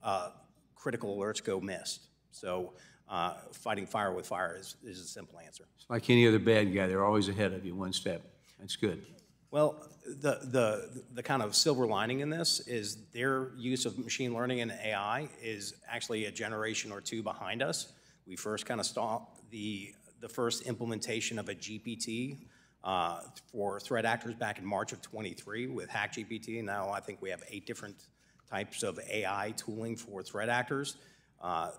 Uh, critical alerts go missed. So uh, fighting fire with fire is, is a simple answer. It's like any other bad guy, they're always ahead of you one step. That's good. Well, the, the, the kind of silver lining in this is their use of machine learning and AI is actually a generation or two behind us. We first kind of saw the, the first implementation of a GPT uh, for threat actors back in March of 23 with HackGPT. Now I think we have eight different types of AI tooling for threat actors. Uh,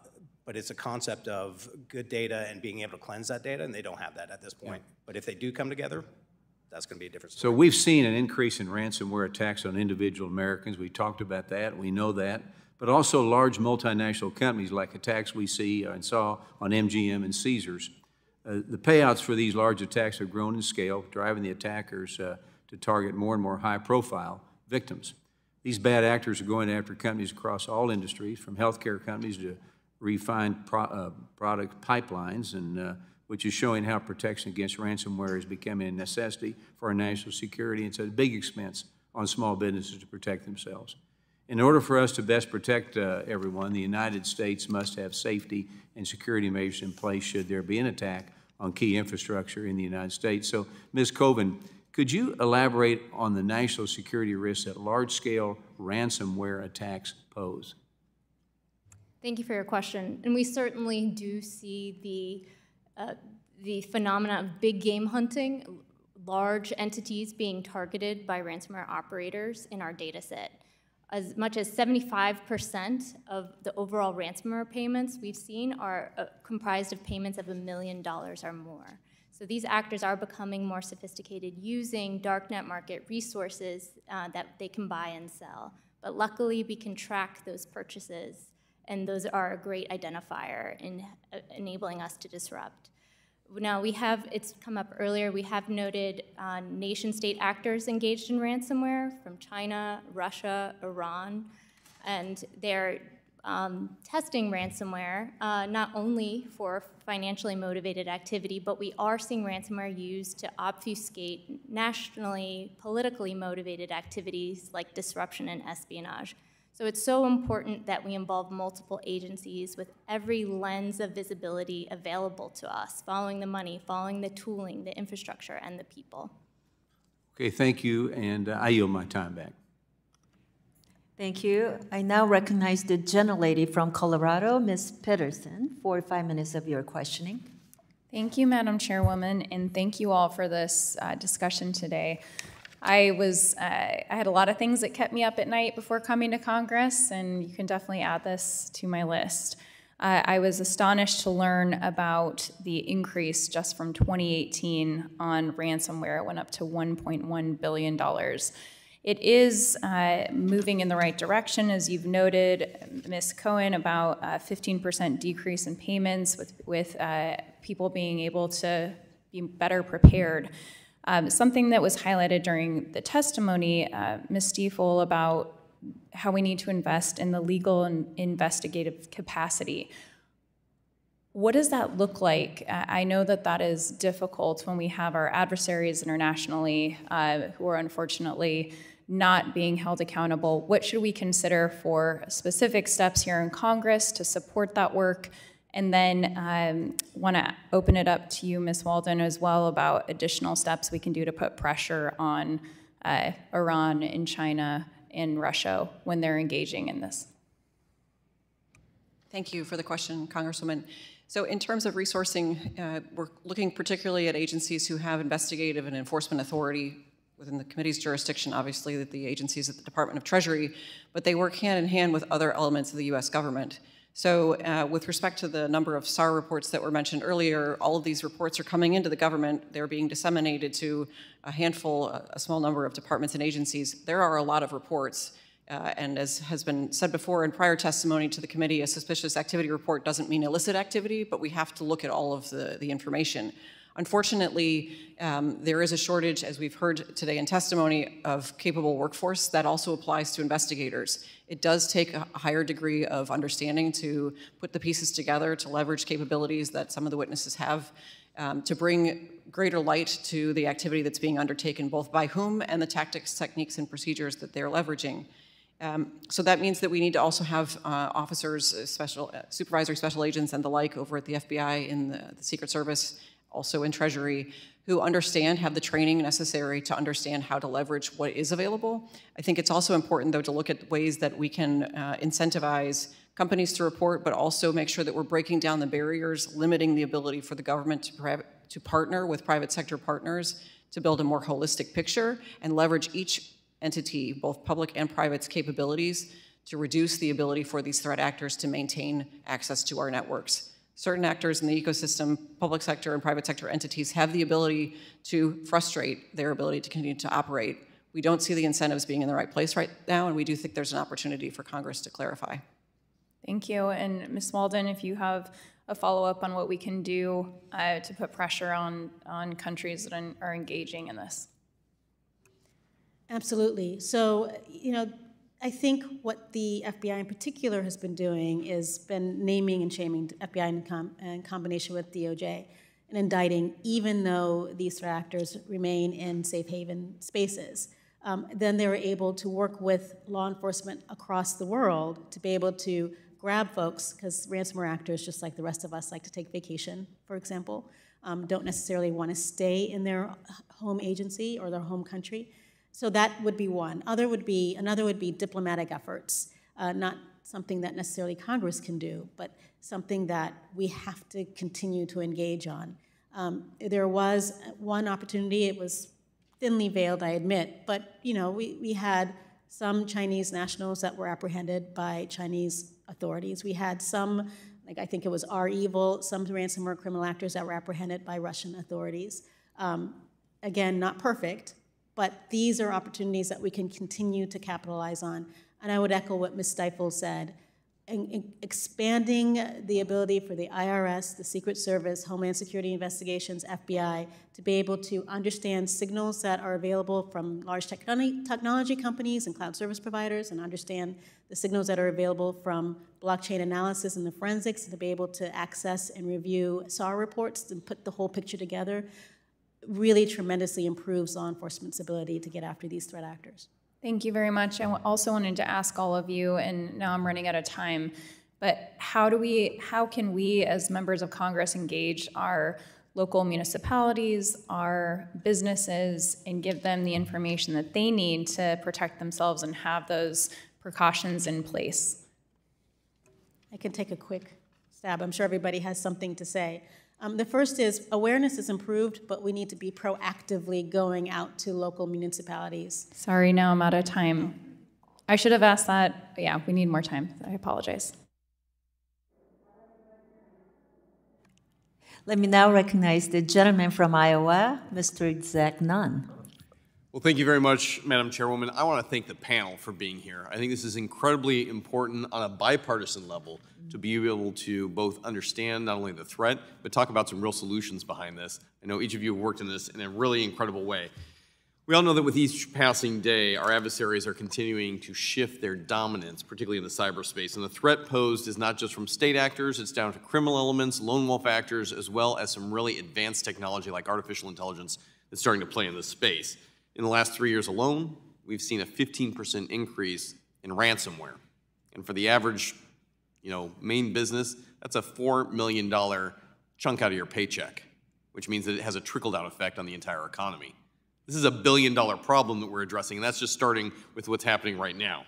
but it's a concept of good data and being able to cleanse that data, and they don't have that at this point. Yeah. But if they do come together, that's going to be a different story. So we've seen an increase in ransomware attacks on individual Americans. We talked about that. We know that. But also large multinational companies like attacks we see and saw on MGM and Caesars. Uh, the payouts for these large attacks have grown in scale, driving the attackers uh, to target more and more high-profile victims. These bad actors are going after companies across all industries, from healthcare companies to refined pro uh, product pipelines, and uh, which is showing how protection against ransomware is becoming a necessity for our national security. It's a big expense on small businesses to protect themselves. In order for us to best protect uh, everyone, the United States must have safety and security measures in place should there be an attack on key infrastructure in the United States. So, Ms. Koven, could you elaborate on the national security risks that large-scale ransomware attacks pose? Thank you for your question. And we certainly do see the uh, the phenomena of big game hunting, large entities being targeted by ransomware operators in our data set. As much as 75% of the overall ransomware payments we've seen are uh, comprised of payments of a million dollars or more. So these actors are becoming more sophisticated using darknet market resources uh, that they can buy and sell. But luckily, we can track those purchases and those are a great identifier in uh, enabling us to disrupt. Now we have, it's come up earlier, we have noted uh, nation state actors engaged in ransomware from China, Russia, Iran, and they're um, testing ransomware uh, not only for financially motivated activity, but we are seeing ransomware used to obfuscate nationally, politically motivated activities like disruption and espionage. So it's so important that we involve multiple agencies with every lens of visibility available to us, following the money, following the tooling, the infrastructure, and the people. Okay, thank you, and uh, I yield my time back. Thank you. I now recognize the gentlelady from Colorado, Ms. Peterson, for five minutes of your questioning. Thank you, Madam Chairwoman, and thank you all for this uh, discussion today. I was, uh, I had a lot of things that kept me up at night before coming to Congress, and you can definitely add this to my list. Uh, I was astonished to learn about the increase just from 2018 on ransomware. It went up to $1.1 billion. It is uh, moving in the right direction, as you've noted, Ms. Koven, about a 15% decrease in payments with, with uh, people being able to be better prepared. Um, something that was highlighted during the testimony, uh, Ms. Stifel, about how we need to invest in the legal and investigative capacity. What does that look like? I know that that is difficult when we have our adversaries internationally uh, who are unfortunately not being held accountable. What should we consider for specific steps here in Congress to support that work? And then um, want to open it up to you, Ms. Walden, as well about additional steps we can do to put pressure on uh, Iran and China and Russia when they're engaging in this. Thank you for the question, Congresswoman. So in terms of resourcing, uh, we're looking particularly at agencies who have investigative and enforcement authority within the committee's jurisdiction, obviously, the agencies at the Department of Treasury, but they work hand in hand with other elements of the US government. So uh, with respect to the number of SAR reports that were mentioned earlier, all of these reports are coming into the government. They're being disseminated to a handful, a small number of departments and agencies. There are a lot of reports. Uh, and as has been said before in prior testimony to the committee, a suspicious activity report doesn't mean illicit activity, but we have to look at all of the, the information. Unfortunately, um, there is a shortage, as we've heard today in testimony, of capable workforce. That also applies to investigators. It does take a higher degree of understanding to put the pieces together, to leverage capabilities that some of the witnesses have, um, to bring greater light to the activity that's being undertaken, both by whom and the tactics, techniques, and procedures that they're leveraging. Um, so that means that we need to also have uh, officers, uh, special uh, supervisory special agents, and the like over at the FBI in the, the Secret Service also in Treasury, who understand, have the training necessary to understand how to leverage what is available. I think it's also important, though, to look at ways that we can uh, incentivize companies to report, but also make sure that we're breaking down the barriers, limiting the ability for the government to, to partner with private sector partners to build a more holistic picture and leverage each entity, both public and private's capabilities to reduce the ability for these threat actors to maintain access to our networks certain actors in the ecosystem, public sector and private sector entities, have the ability to frustrate their ability to continue to operate. We don't see the incentives being in the right place right now, and we do think there's an opportunity for Congress to clarify. Thank you. And Ms. Walden, if you have a follow-up on what we can do uh, to put pressure on, on countries that are engaging in this. Absolutely. So, you know, I think what the FBI in particular has been doing is been naming and shaming FBI in, com in combination with DOJ and indicting, even though these threat actors remain in safe haven spaces. Um, then they were able to work with law enforcement across the world to be able to grab folks, because ransomware actors, just like the rest of us, like to take vacation, for example, um, don't necessarily want to stay in their home agency or their home country. So that would be one. Other would be another would be diplomatic efforts, uh, not something that necessarily Congress can do, but something that we have to continue to engage on. Um, there was one opportunity. It was thinly veiled, I admit, but you know we, we had some Chinese nationals that were apprehended by Chinese authorities. We had some, like I think it was REvil, some ransomware criminal actors that were apprehended by Russian authorities. Um, again, not perfect, but these are opportunities that we can continue to capitalize on. And I would echo what Ms. Stifel said. In, in expanding the ability for the IRS, the Secret Service, Homeland Security Investigations, FBI, to be able to understand signals that are available from large technology companies and cloud service providers, and understand the signals that are available from blockchain analysis and the forensics, and to be able to access and review SAR reports and put the whole picture together really tremendously improves law enforcement's ability to get after these threat actors. Thank you very much. I also wanted to ask all of you, and now I'm running out of time, but how do we, how can we as members of Congress engage our local municipalities, our businesses, and give them the information that they need to protect themselves and have those precautions in place? I can take a quick stab. I'm sure everybody has something to say. Um, the first is awareness is improved, but we need to be proactively going out to local municipalities. Sorry, now I'm out of time. I should have asked that. Yeah, we need more time. I apologize. Let me now recognize the gentleman from Iowa, Mr. Zach Nunn. Well, thank you very much, Madam Chairwoman. I want to thank the panel for being here. I think this is incredibly important on a bipartisan level to be able to both understand not only the threat, but talk about some real solutions behind this. I know each of you have worked in this in a really incredible way. We all know that with each passing day, our adversaries are continuing to shift their dominance, particularly in the cyberspace. And the threat posed is not just from state actors, it's down to criminal elements, lone wolf actors, as well as some really advanced technology like artificial intelligence that's starting to play in this space. In the last three years alone, we've seen a 15% increase in ransomware. And for the average, you know, main business, that's a $4 million chunk out of your paycheck, which means that it has a trickle-down effect on the entire economy. This is a billion dollar problem that we're addressing, and that's just starting with what's happening right now.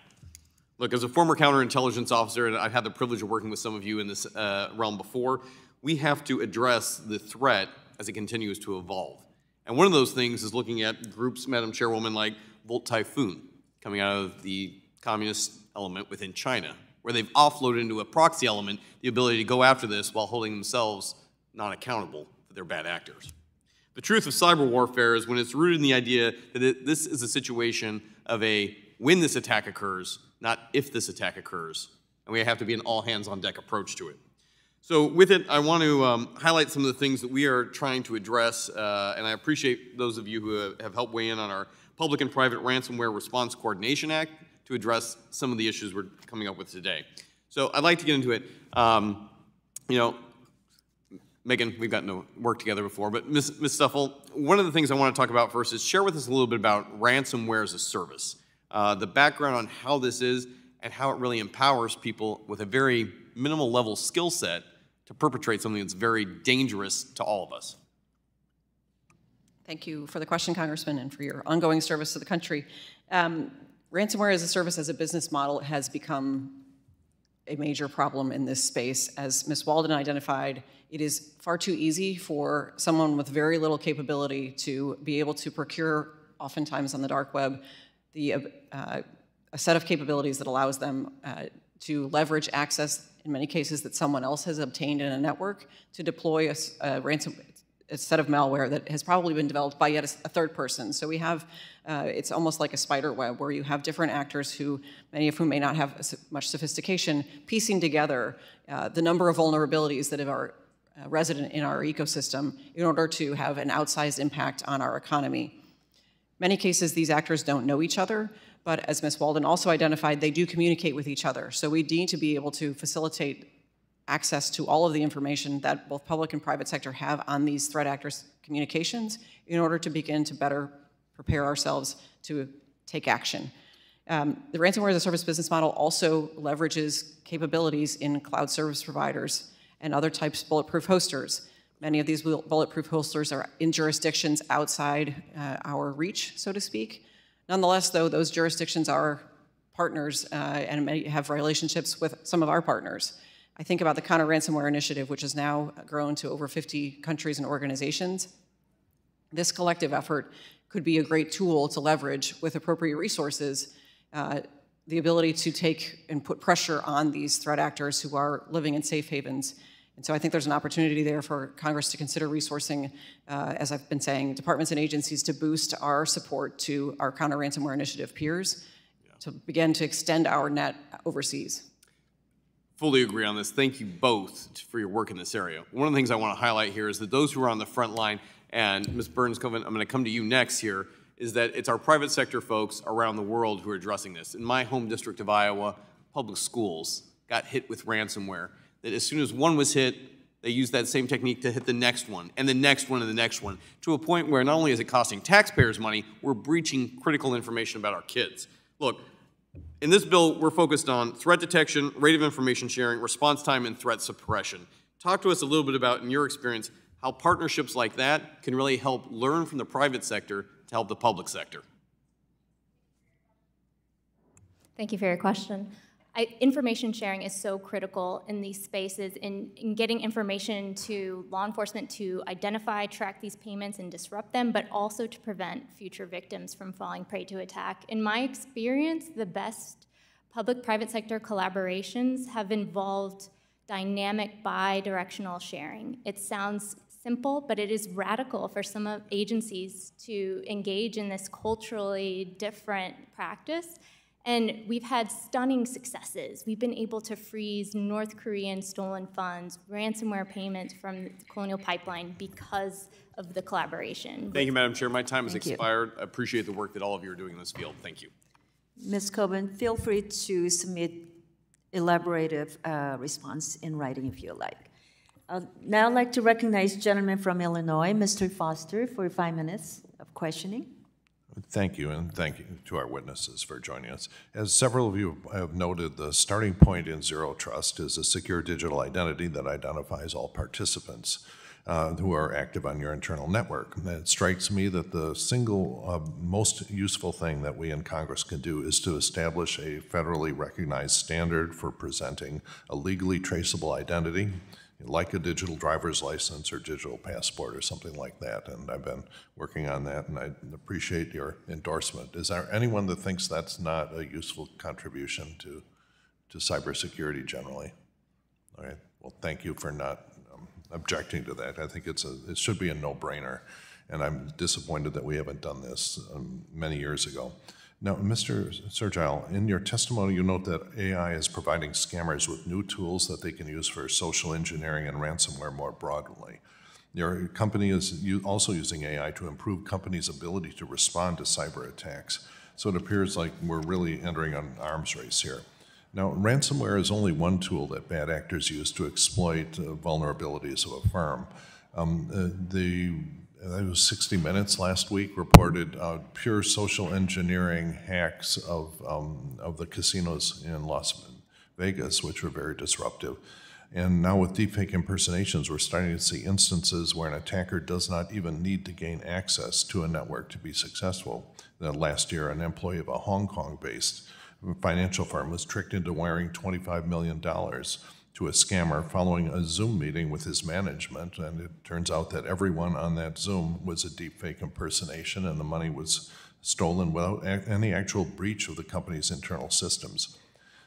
Look, as a former counterintelligence officer, and I've had the privilege of working with some of you in this uh, realm before, we have to address the threat as it continues to evolve. And one of those things is looking at groups, Madam Chairwoman, like Volt Typhoon, coming out of the communist element within China, where they've offloaded into a proxy element the ability to go after this while holding themselves not accountable for their bad actors. The truth of cyber warfare is when it's rooted in the idea that it, this is a situation of a when this attack occurs, not if this attack occurs. And we have to be an all hands on deck approach to it. So with it, I want to um, highlight some of the things that we are trying to address, uh, and I appreciate those of you who have, helped weigh in on our Public and Private Ransomware Response Coordination Act to address some of the issues we're coming up with today. So I'd like to get into it. Um, you know, Megan, we've gotten to work together before, but Ms. Ms. Stoffel, one of the things I want to talk about first is share with us a little bit about ransomware as a service, uh, the background on how this is and how it really empowers people with a very minimal level skill set to perpetrate something that's very dangerous to all of us. Thank you for the question, Congressman, and for your ongoing service to the country. Um, ransomware as a service, as a business model, has become a major problem in this space. As Ms. Walden identified, it is far too easy for someone with very little capability to be able to procure, oftentimes on the dark web, the, uh, a set of capabilities that allows them uh, to leverage access in many cases that someone else has obtained in a network to deploy a, a ransom a set of malware that has probably been developed by yet a, a third person. So we have, uh, it's almost like a spider web where you have different actors who, many of whom may not have much sophistication, piecing together uh, the number of vulnerabilities that are uh, resident in our ecosystem in order to have an outsized impact on our economy. Many cases, these actors don't know each other, but as Ms. Walden also identified, they do communicate with each other. So we need to be able to facilitate access to all of the information that both public and private sector have on these threat actors' communications in order to begin to better prepare ourselves to take action. Um, the ransomware as a service business model also leverages capabilities in cloud service providers and other types of bulletproof hosters. Many of these bulletproof hosters are in jurisdictions outside uh, our reach, so to speak. Nonetheless, though, those jurisdictions are partners uh, and may have relationships with some of our partners. I think about the Counter Ransomware Initiative, which has now grown to over 50 countries and organizations. This collective effort could be a great tool to leverage with appropriate resources uh, the ability to take and put pressure on these threat actors who are living in safe havens and so I think there's an opportunity there for Congress to consider resourcing, uh, as I've been saying, departments and agencies to boost our support to our counter ransomware initiative peers yeah. to begin to extend our net overseas. Fully agree on this. Thank you both for your work in this area. One of the things I want to highlight here is that those who are on the front line, and Ms. Burns, I'm going to come to you next here, is that it's our private sector folks around the world who are addressing this. In my home district of Iowa, public schools got hit with ransomware that as soon as one was hit, they used that same technique to hit the next one, and the next one, and the next one, to a point where not only is it costing taxpayers money, we're breaching critical information about our kids. Look, in this bill, we're focused on threat detection, rate of information sharing, response time, and threat suppression. Talk to us a little bit about, in your experience, how partnerships like that can really help learn from the private sector to help the public sector. Thank you for your question. I, information sharing is so critical in these spaces in, in getting information to law enforcement to identify, track these payments, and disrupt them, but also to prevent future victims from falling prey to attack. In my experience, the best public private sector collaborations have involved dynamic bi directional sharing. It sounds simple, but it is radical for some of agencies to engage in this culturally different practice. And we've had stunning successes. We've been able to freeze North Korean stolen funds, ransomware payments from the Colonial Pipeline because of the collaboration. Thank you, Madam Chair. My time has Thank you. expired. I appreciate the work that all of you are doing in this field. Thank you. Ms. Coburn, feel free to submit elaborative uh, response in writing if you like. I'd now like to recognize gentleman from Illinois, Mr. Foster, for five minutes of questioning. Thank you, and thank you to our witnesses for joining us. As several of you have noted, the starting point in Zero Trust is a secure digital identity that identifies all participants uh, who are active on your internal network. And it strikes me that the single uh, most useful thing that we in Congress can do is to establish a federally recognized standard for presenting a legally traceable identity like a digital driver's license or digital passport or something like that. And I've been working on that, and I appreciate your endorsement. Is there anyone that thinks that's not a useful contribution to, to cybersecurity generally? All right. Well, thank you for not um, objecting to that. I think it's a, it should be a no-brainer, and I'm disappointed that we haven't done this um, many years ago. Now, Mr. Sergile, in your testimony, you note that AI is providing scammers with new tools that they can use for social engineering and ransomware more broadly. Your company is also using AI to improve companies' ability to respond to cyber attacks. So it appears like we're really entering an arms race here. Now, ransomware is only one tool that bad actors use to exploit uh, vulnerabilities of a firm. Um, uh, the it was 60 Minutes last week reported uh, pure social engineering hacks of, um, of the casinos in Las Vegas, which were very disruptive. And now with deepfake impersonations, we're starting to see instances where an attacker does not even need to gain access to a network to be successful. Uh, last year, an employee of a Hong Kong-based financial firm was tricked into wiring $25 million to a scammer following a Zoom meeting with his management, and it turns out that everyone on that Zoom was a deepfake impersonation, and the money was stolen without any actual breach of the company's internal systems.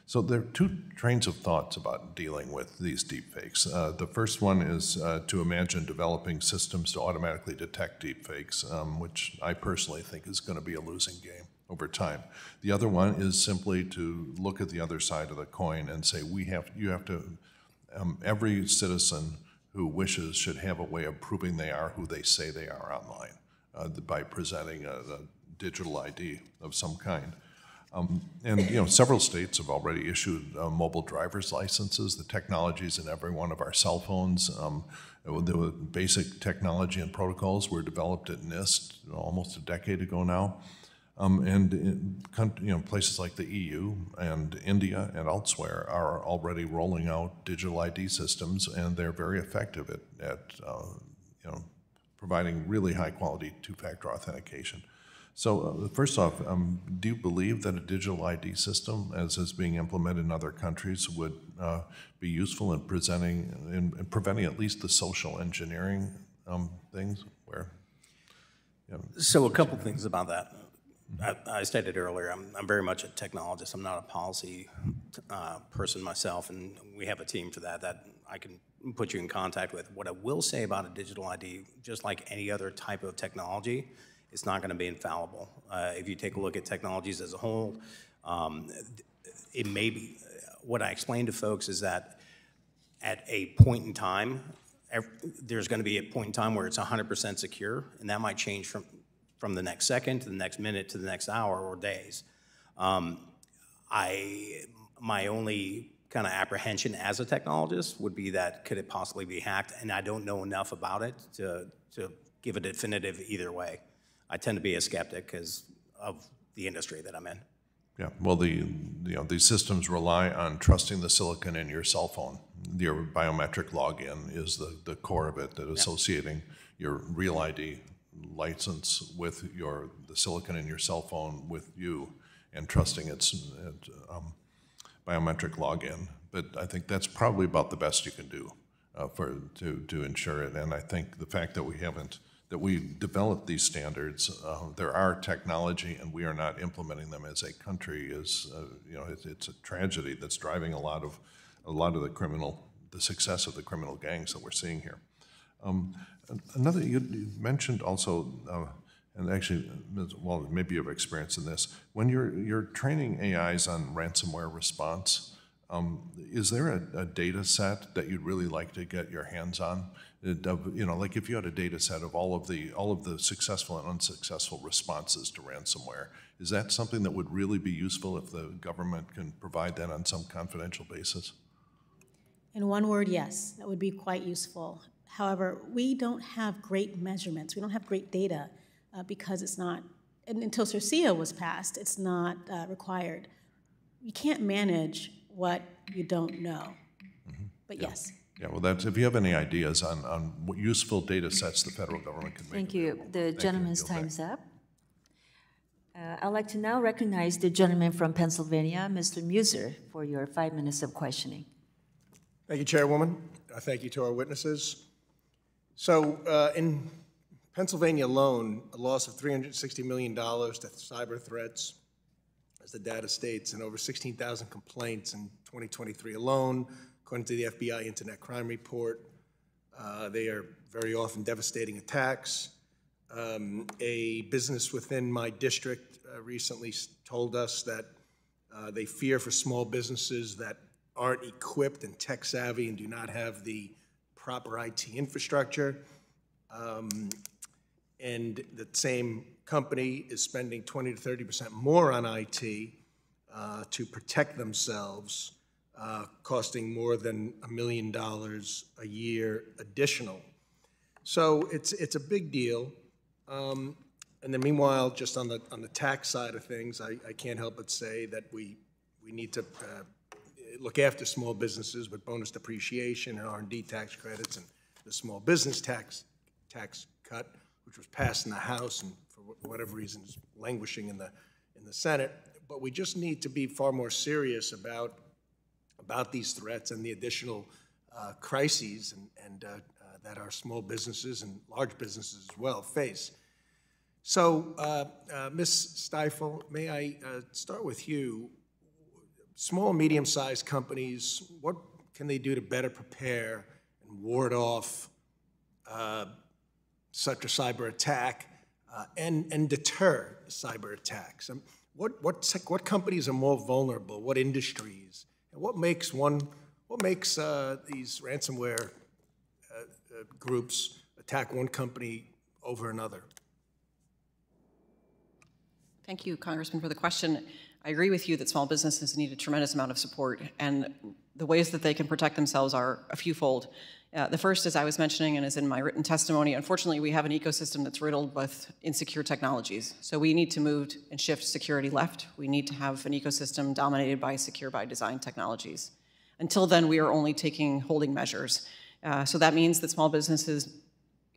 So there are two trains of thoughts about dealing with these deepfakes. Uh, the first one is uh, to imagine developing systems to automatically detect deepfakes, um, which I personally think is going to be a losing game over time. The other one is simply to look at the other side of the coin and say we have you have to um, every citizen who wishes should have a way of proving they are who they say they are online uh, by presenting a, a digital ID of some kind. Um, and you know, several states have already issued uh, mobile driver's licenses. The technologies in every one of our cell phones. Um, the basic technology and protocols were developed at NIST almost a decade ago now. Um, and in, you know, places like the EU and India and elsewhere are already rolling out digital ID systems, and they're very effective at, at uh, you know, providing really high quality two-factor authentication. So uh, first off, um, do you believe that a digital ID system, as is being implemented in other countries, would uh, be useful in presenting, in, in, preventing at least the social engineering um, things where? You know, so a couple things about that. I, stated earlier, I'm, I'm, very much a technologist. I'm not a policy uh, person myself, and we have a team for that that I can put you in contact with. What I will say about a digital ID, just like any other type of technology, it's not going to be infallible. Uh, if you take a look at technologies as a whole, um, it may be, what I explain to folks is that at a point in time, there's going to be a point in time where it's 100% secure, and that might change from from the next second to the next minute to the next hour or days. Um, I, my only kind of apprehension as a technologist would be that could it possibly be hacked? And I don't know enough about it to, to give a definitive either way. I tend to be a skeptic because of the industry that I'm in. Yeah, well, the you know these systems rely on trusting the silicon in your cell phone. Your biometric login is the, the core of it, that associating your real ID license with your the silicon in your cell phone with you and trusting its, its um, biometric login. But I think that's probably about the best you can do uh, for to to ensure it. And I think the fact that we haven't that we developed these standards, uh, there are technology, and we are not implementing them as a country is uh, you know it's, it's a tragedy that's driving a lot of a lot of the criminal the success of the criminal gangs that we're seeing here. Um, Another, you you mentioned also, uh, and actually, well, maybe you've experienced in this, when you're, you're training AIs on ransomware response, um, is there a, a data set that you'd really like to get your hands on? You know, like if you had a data set of all of the, all of the successful and unsuccessful responses to ransomware, is that something that would really be useful if the government can provide that on some confidential basis? In one word, yes, that would be quite useful. However, we don't have great measurements. We don't have great data uh, because it's not, and until CIRCIA was passed, it's not uh, required. You can't manage what you don't know. But yes. Yeah, well, that's, if you have any ideas on, on what useful data sets the federal government can make. Thank you. available. The Thank you. gentleman's Yield back. time's up. Uh, I'd like to now recognize the gentleman from Pennsylvania, Mr. Meuser, for your five minutes of questioning. Thank you, Chairwoman. Thank you to our witnesses. So uh, in Pennsylvania alone, a loss of $360 million to cyber threats, as the data states, and over 16,000 complaints in 2023 alone, according to the FBI Internet Crime Report. Uh, They are very often devastating attacks. Um, A business within my district uh, recently told us that uh, they fear for small businesses that aren't equipped and tech savvy and do not have the proper IT infrastructure. Um, And the same company is spending 20 to 30% more on IT uh, to protect themselves, uh, costing more than a million dollars a year additional. So it's, it's a big deal. Um, And then meanwhile, just on the, on the tax side of things, I, I can't help but say that we, we need to uh, look after small businesses with bonus depreciation and R and D tax credits and the small business tax, tax cut, which was passed in the House and for whatever reason is languishing in the, in the Senate. But we just need to be far more serious about, about these threats and the additional uh, crises and, and uh, uh, that our small businesses and large businesses as well face. So, uh, uh, Ms. Stifel, may I uh, start with you? Small, medium-sized companies, what can they do to better prepare and ward off uh, such a cyber attack uh, and, and deter cyber attacks? Um, What, what, sec- what companies are more vulnerable? What industries? And what makes one, what makes uh, these ransomware uh, uh, groups attack one company over another? Thank you, Congressman, for the question. I agree with you that small businesses need a tremendous amount of support, and the ways that they can protect themselves are a fewfold. Uh, the first, as I was mentioning and is in my written testimony, unfortunately, we have an ecosystem that's riddled with insecure technologies. So we need to move and shift security left. We need to have an ecosystem dominated by secure by design technologies. Until then, we are only taking holding measures. Uh, so that means that small businesses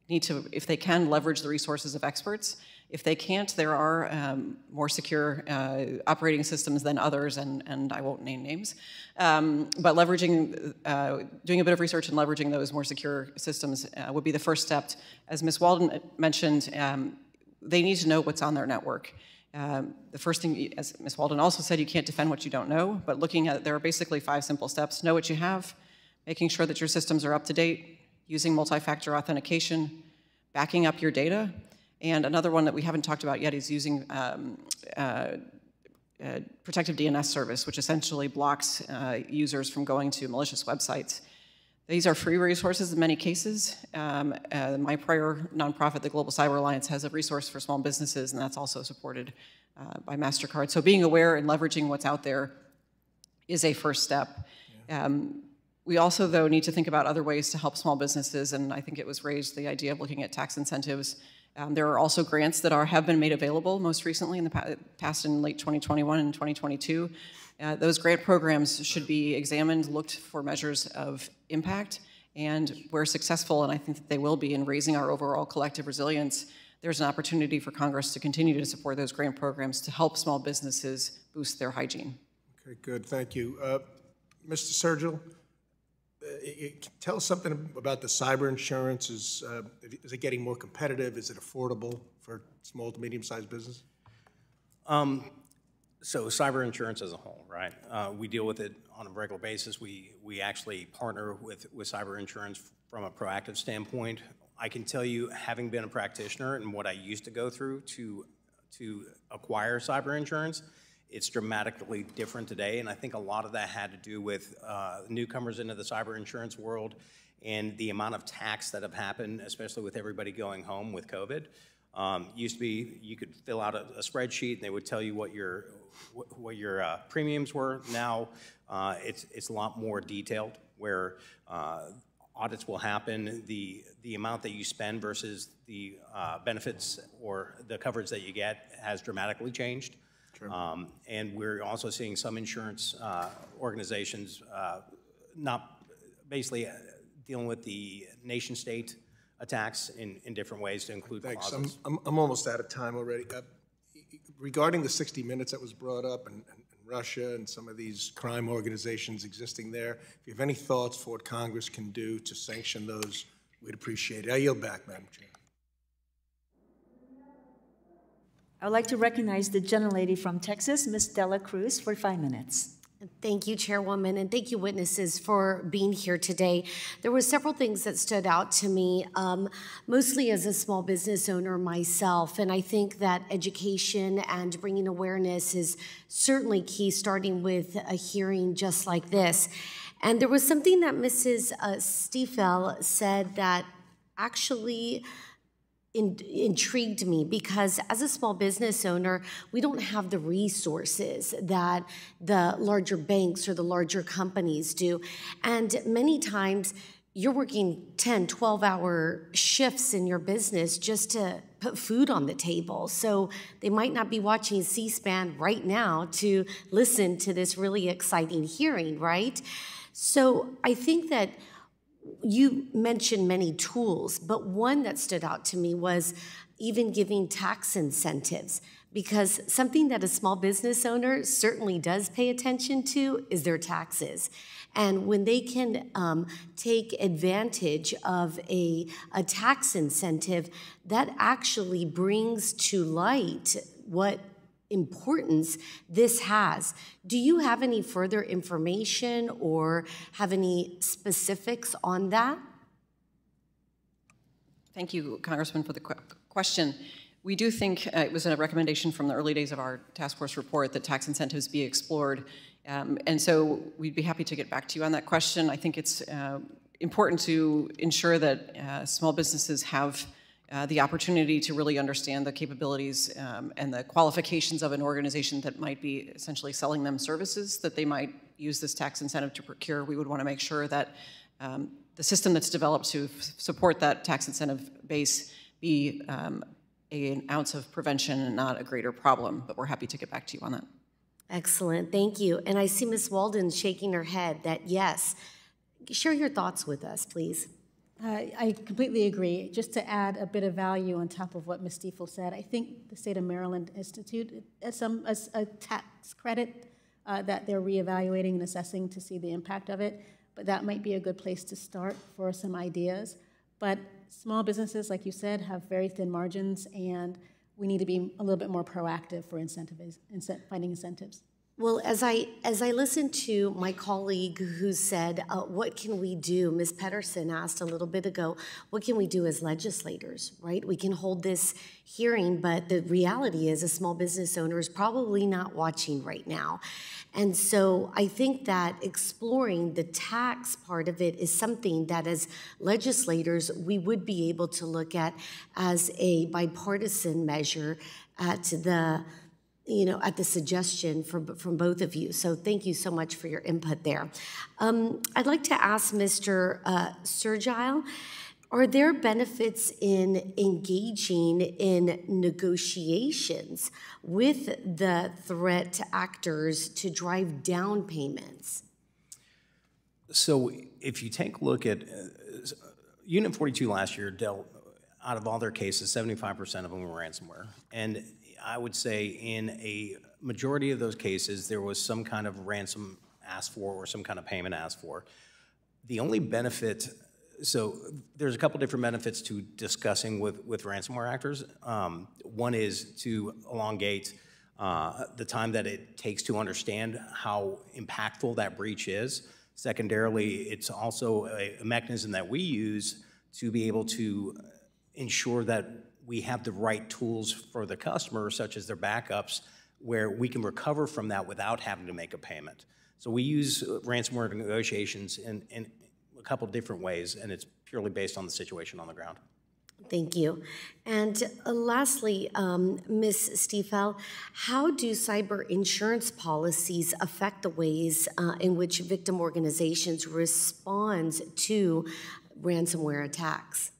need to, if they can, leverage the resources of experts. If they can't, there are um, more secure uh, operating systems than others, and, and I won't name names. Um, but leveraging, uh, doing a bit of research and leveraging those more secure systems uh, would be the first step. As Ms. Walden mentioned, um, they need to know what's on their network. Um, the first thing, as Ms. Walden also said, you can't defend what you don't know, but looking at, there are basically five simple steps. Know what you have, making sure that your systems are up to date, using multi-factor authentication, backing up your data, and another one that we haven't talked about yet is using um, uh, uh, protective DNS service, which essentially blocks uh, users from going to malicious websites. These are free resources in many cases. Um, uh, my prior nonprofit, the Global Cyber Alliance, has a resource for small businesses, and that's also supported uh, by MasterCard. So being aware and leveraging what's out there is a first step. Um, we also, though, need to think about other ways to help small businesses, and I think it was raised the idea of looking at tax incentives. Um, there are also grants that are have been made available most recently in the pa- past in late 2021 and 2022. Uh, those grant programs should be examined, looked for measures of impact, and where successful, and I think that they will be in raising our overall collective resilience, there's an opportunity for Congress to continue to support those grant programs to help small businesses boost their hygiene. Okay, good, thank you. Uh, Mr. Sergile, tell us something about the cyber insurance. Is, uh, is it getting more competitive? Is it affordable for small to medium-sized business? Um, so cyber insurance as a whole, right? Uh, we deal with it on a regular basis. We, we actually partner with, with cyber insurance from a proactive standpoint. I can tell you, having been a practitioner and what I used to go through to, to acquire cyber insurance, it's dramatically different today. And I think a lot of that had to do with uh, newcomers into the cyber insurance world and the amount of tax that have happened, especially with everybody going home with COVID. Um, used to be you could fill out a, a, spreadsheet and they would tell you what your what your uh, premiums were. Now uh, it's it's a lot more detailed where uh, audits will happen. The the amount that you spend versus the uh, benefits or the coverage that you get has dramatically changed. Um, and we're also seeing some insurance uh, organizations uh, not basically dealing with the nation state attacks in, in different ways to include Thanks. I'm, I'm, I'm almost out of time already. Uh, regarding the 60 Minutes that was brought up and, and, Russia and some of these crime organizations existing there, if you have any thoughts for what Congress can do to sanction those, we'd appreciate it. I yield back, Madam Chair. I would like to recognize the gentlelady from Texas, Ms. De La Cruz, for five minutes. Thank you, Chairwoman, and thank you, witnesses, for being here today. There were several things that stood out to me, um, mostly as a small business owner myself, and I think that education and bringing awareness is certainly key, starting with a hearing just like this. And there was something that Mrs. Uh, Stifel said that actually in, intrigued me because as a small business owner, we don't have the resources that the larger banks or the larger companies do. And many times, you're working 10, 12 hour shifts in your business just to put food on the table. So they might not be watching C SPAN right now to listen to this really exciting hearing, right? So I think that you mentioned many tools, but one that stood out to me was even giving tax incentives because something that a small business owner certainly does pay attention to is their taxes. And when they can um, take advantage of a, a tax incentive, that actually brings to light what importance this has. Do you have any further information or have any specifics on that? Thank you, Congressman, for the qu question. We do think uh, it was in a recommendation from the early days of our task force report that tax incentives be explored. Um, and so we'd be happy to get back to you on that question. I think it's uh, important to ensure that uh, small businesses have uh, the opportunity to really understand the capabilities um, and the qualifications of an organization that might be essentially selling them services that they might use this tax incentive to procure. We would want to make sure that um, the system that's developed to support that tax incentive base be um, an ounce of prevention and not a greater problem, but we're happy to get back to you on that. Excellent, thank you. And I see Ms. Walden shaking her head that yes. Share your thoughts with us, please. Uh, I completely agree. Just to add a bit of value on top of what Ms. Stifel said, I think the state of Maryland Institute has some a, a tax credit uh, that they're reevaluating and assessing to see the impact of it. But that might be a good place to start for some ideas. But small businesses, like you said, have very thin margins, and we need to be a little bit more proactive for incentive, finding incentives. Well, as I as I listened to my colleague who said, uh, "What can we do?" Ms. Pettersen asked a little bit ago, "What can we do as legislators?" Right? We can hold this hearing, but the reality is, a small business owner is probably not watching right now, and so I think that exploring the tax part of it is something that, as legislators, we would be able to look at as a bipartisan measure at the you know, at the suggestion from, from both of you. So thank you so much for your input there. Um, I'd like to ask Mr. Uh, Sergile, are there benefits in engaging in negotiations with the threat to actors to drive down payments? So if you take a look at uh, Unit 42 last year dealt out of all their cases, 75% of them were ransomware. And I would say in a majority of those cases, there was some kind of ransom asked for or some kind of payment asked for. The only benefit, so there's a couple different benefits to discussing with, with ransomware actors. Um, one is to elongate uh, the time that it takes to understand how impactful that breach is. Secondarily, it's also a, a mechanism that we use to be able to ensure that we have the right tools for the customer, such as their backups, where we can recover from that without having to make a payment. So we use uh, ransomware negotiations in, in a couple different ways, and it's purely based on the situation on the ground. Thank you. And uh, lastly, um, Ms. Stifel, how do cyber insurance policies affect the ways uh, in which victim organizations respond to ransomware attacks?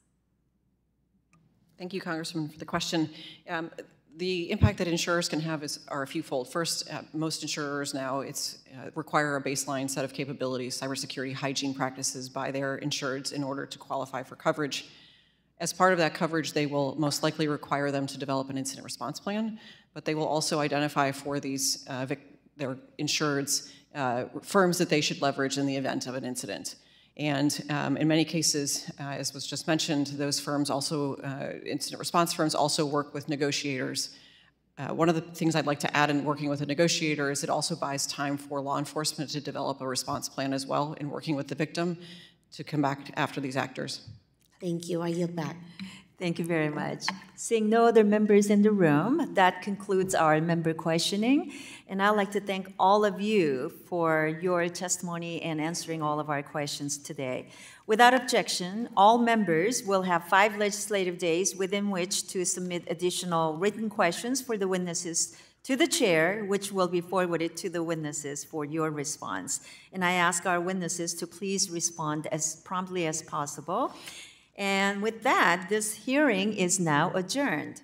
Thank you, Congressman, for the question. Um, the impact that insurers can have is, are a fewfold. First, uh, most insurers now it's, uh, require a baseline set of capabilities, cybersecurity hygiene practices by their insureds in order to qualify for coverage. As part of that coverage, they will most likely require them to develop an incident response plan, but they will also identify for these uh, their insureds uh, firms that they should leverage in the event of an incident. And um, in many cases, uh, as was just mentioned, those firms also, uh, incident response firms also work with negotiators. Uh, one of the things I'd like to add in working with a negotiator is it also buys time for law enforcement to develop a response plan as well in working with the victim to come back after these actors. Thank you. I yield back. Thank you very much. Seeing no other members in the room, that concludes our member questioning. And I'd like to thank all of you for your testimony and answering all of our questions today. Without objection, all members will have five legislative days within which to submit additional written questions for the witnesses to the chair, which will be forwarded to the witnesses for your response. And I ask our witnesses to please respond as promptly as possible. And with that, this hearing is now adjourned.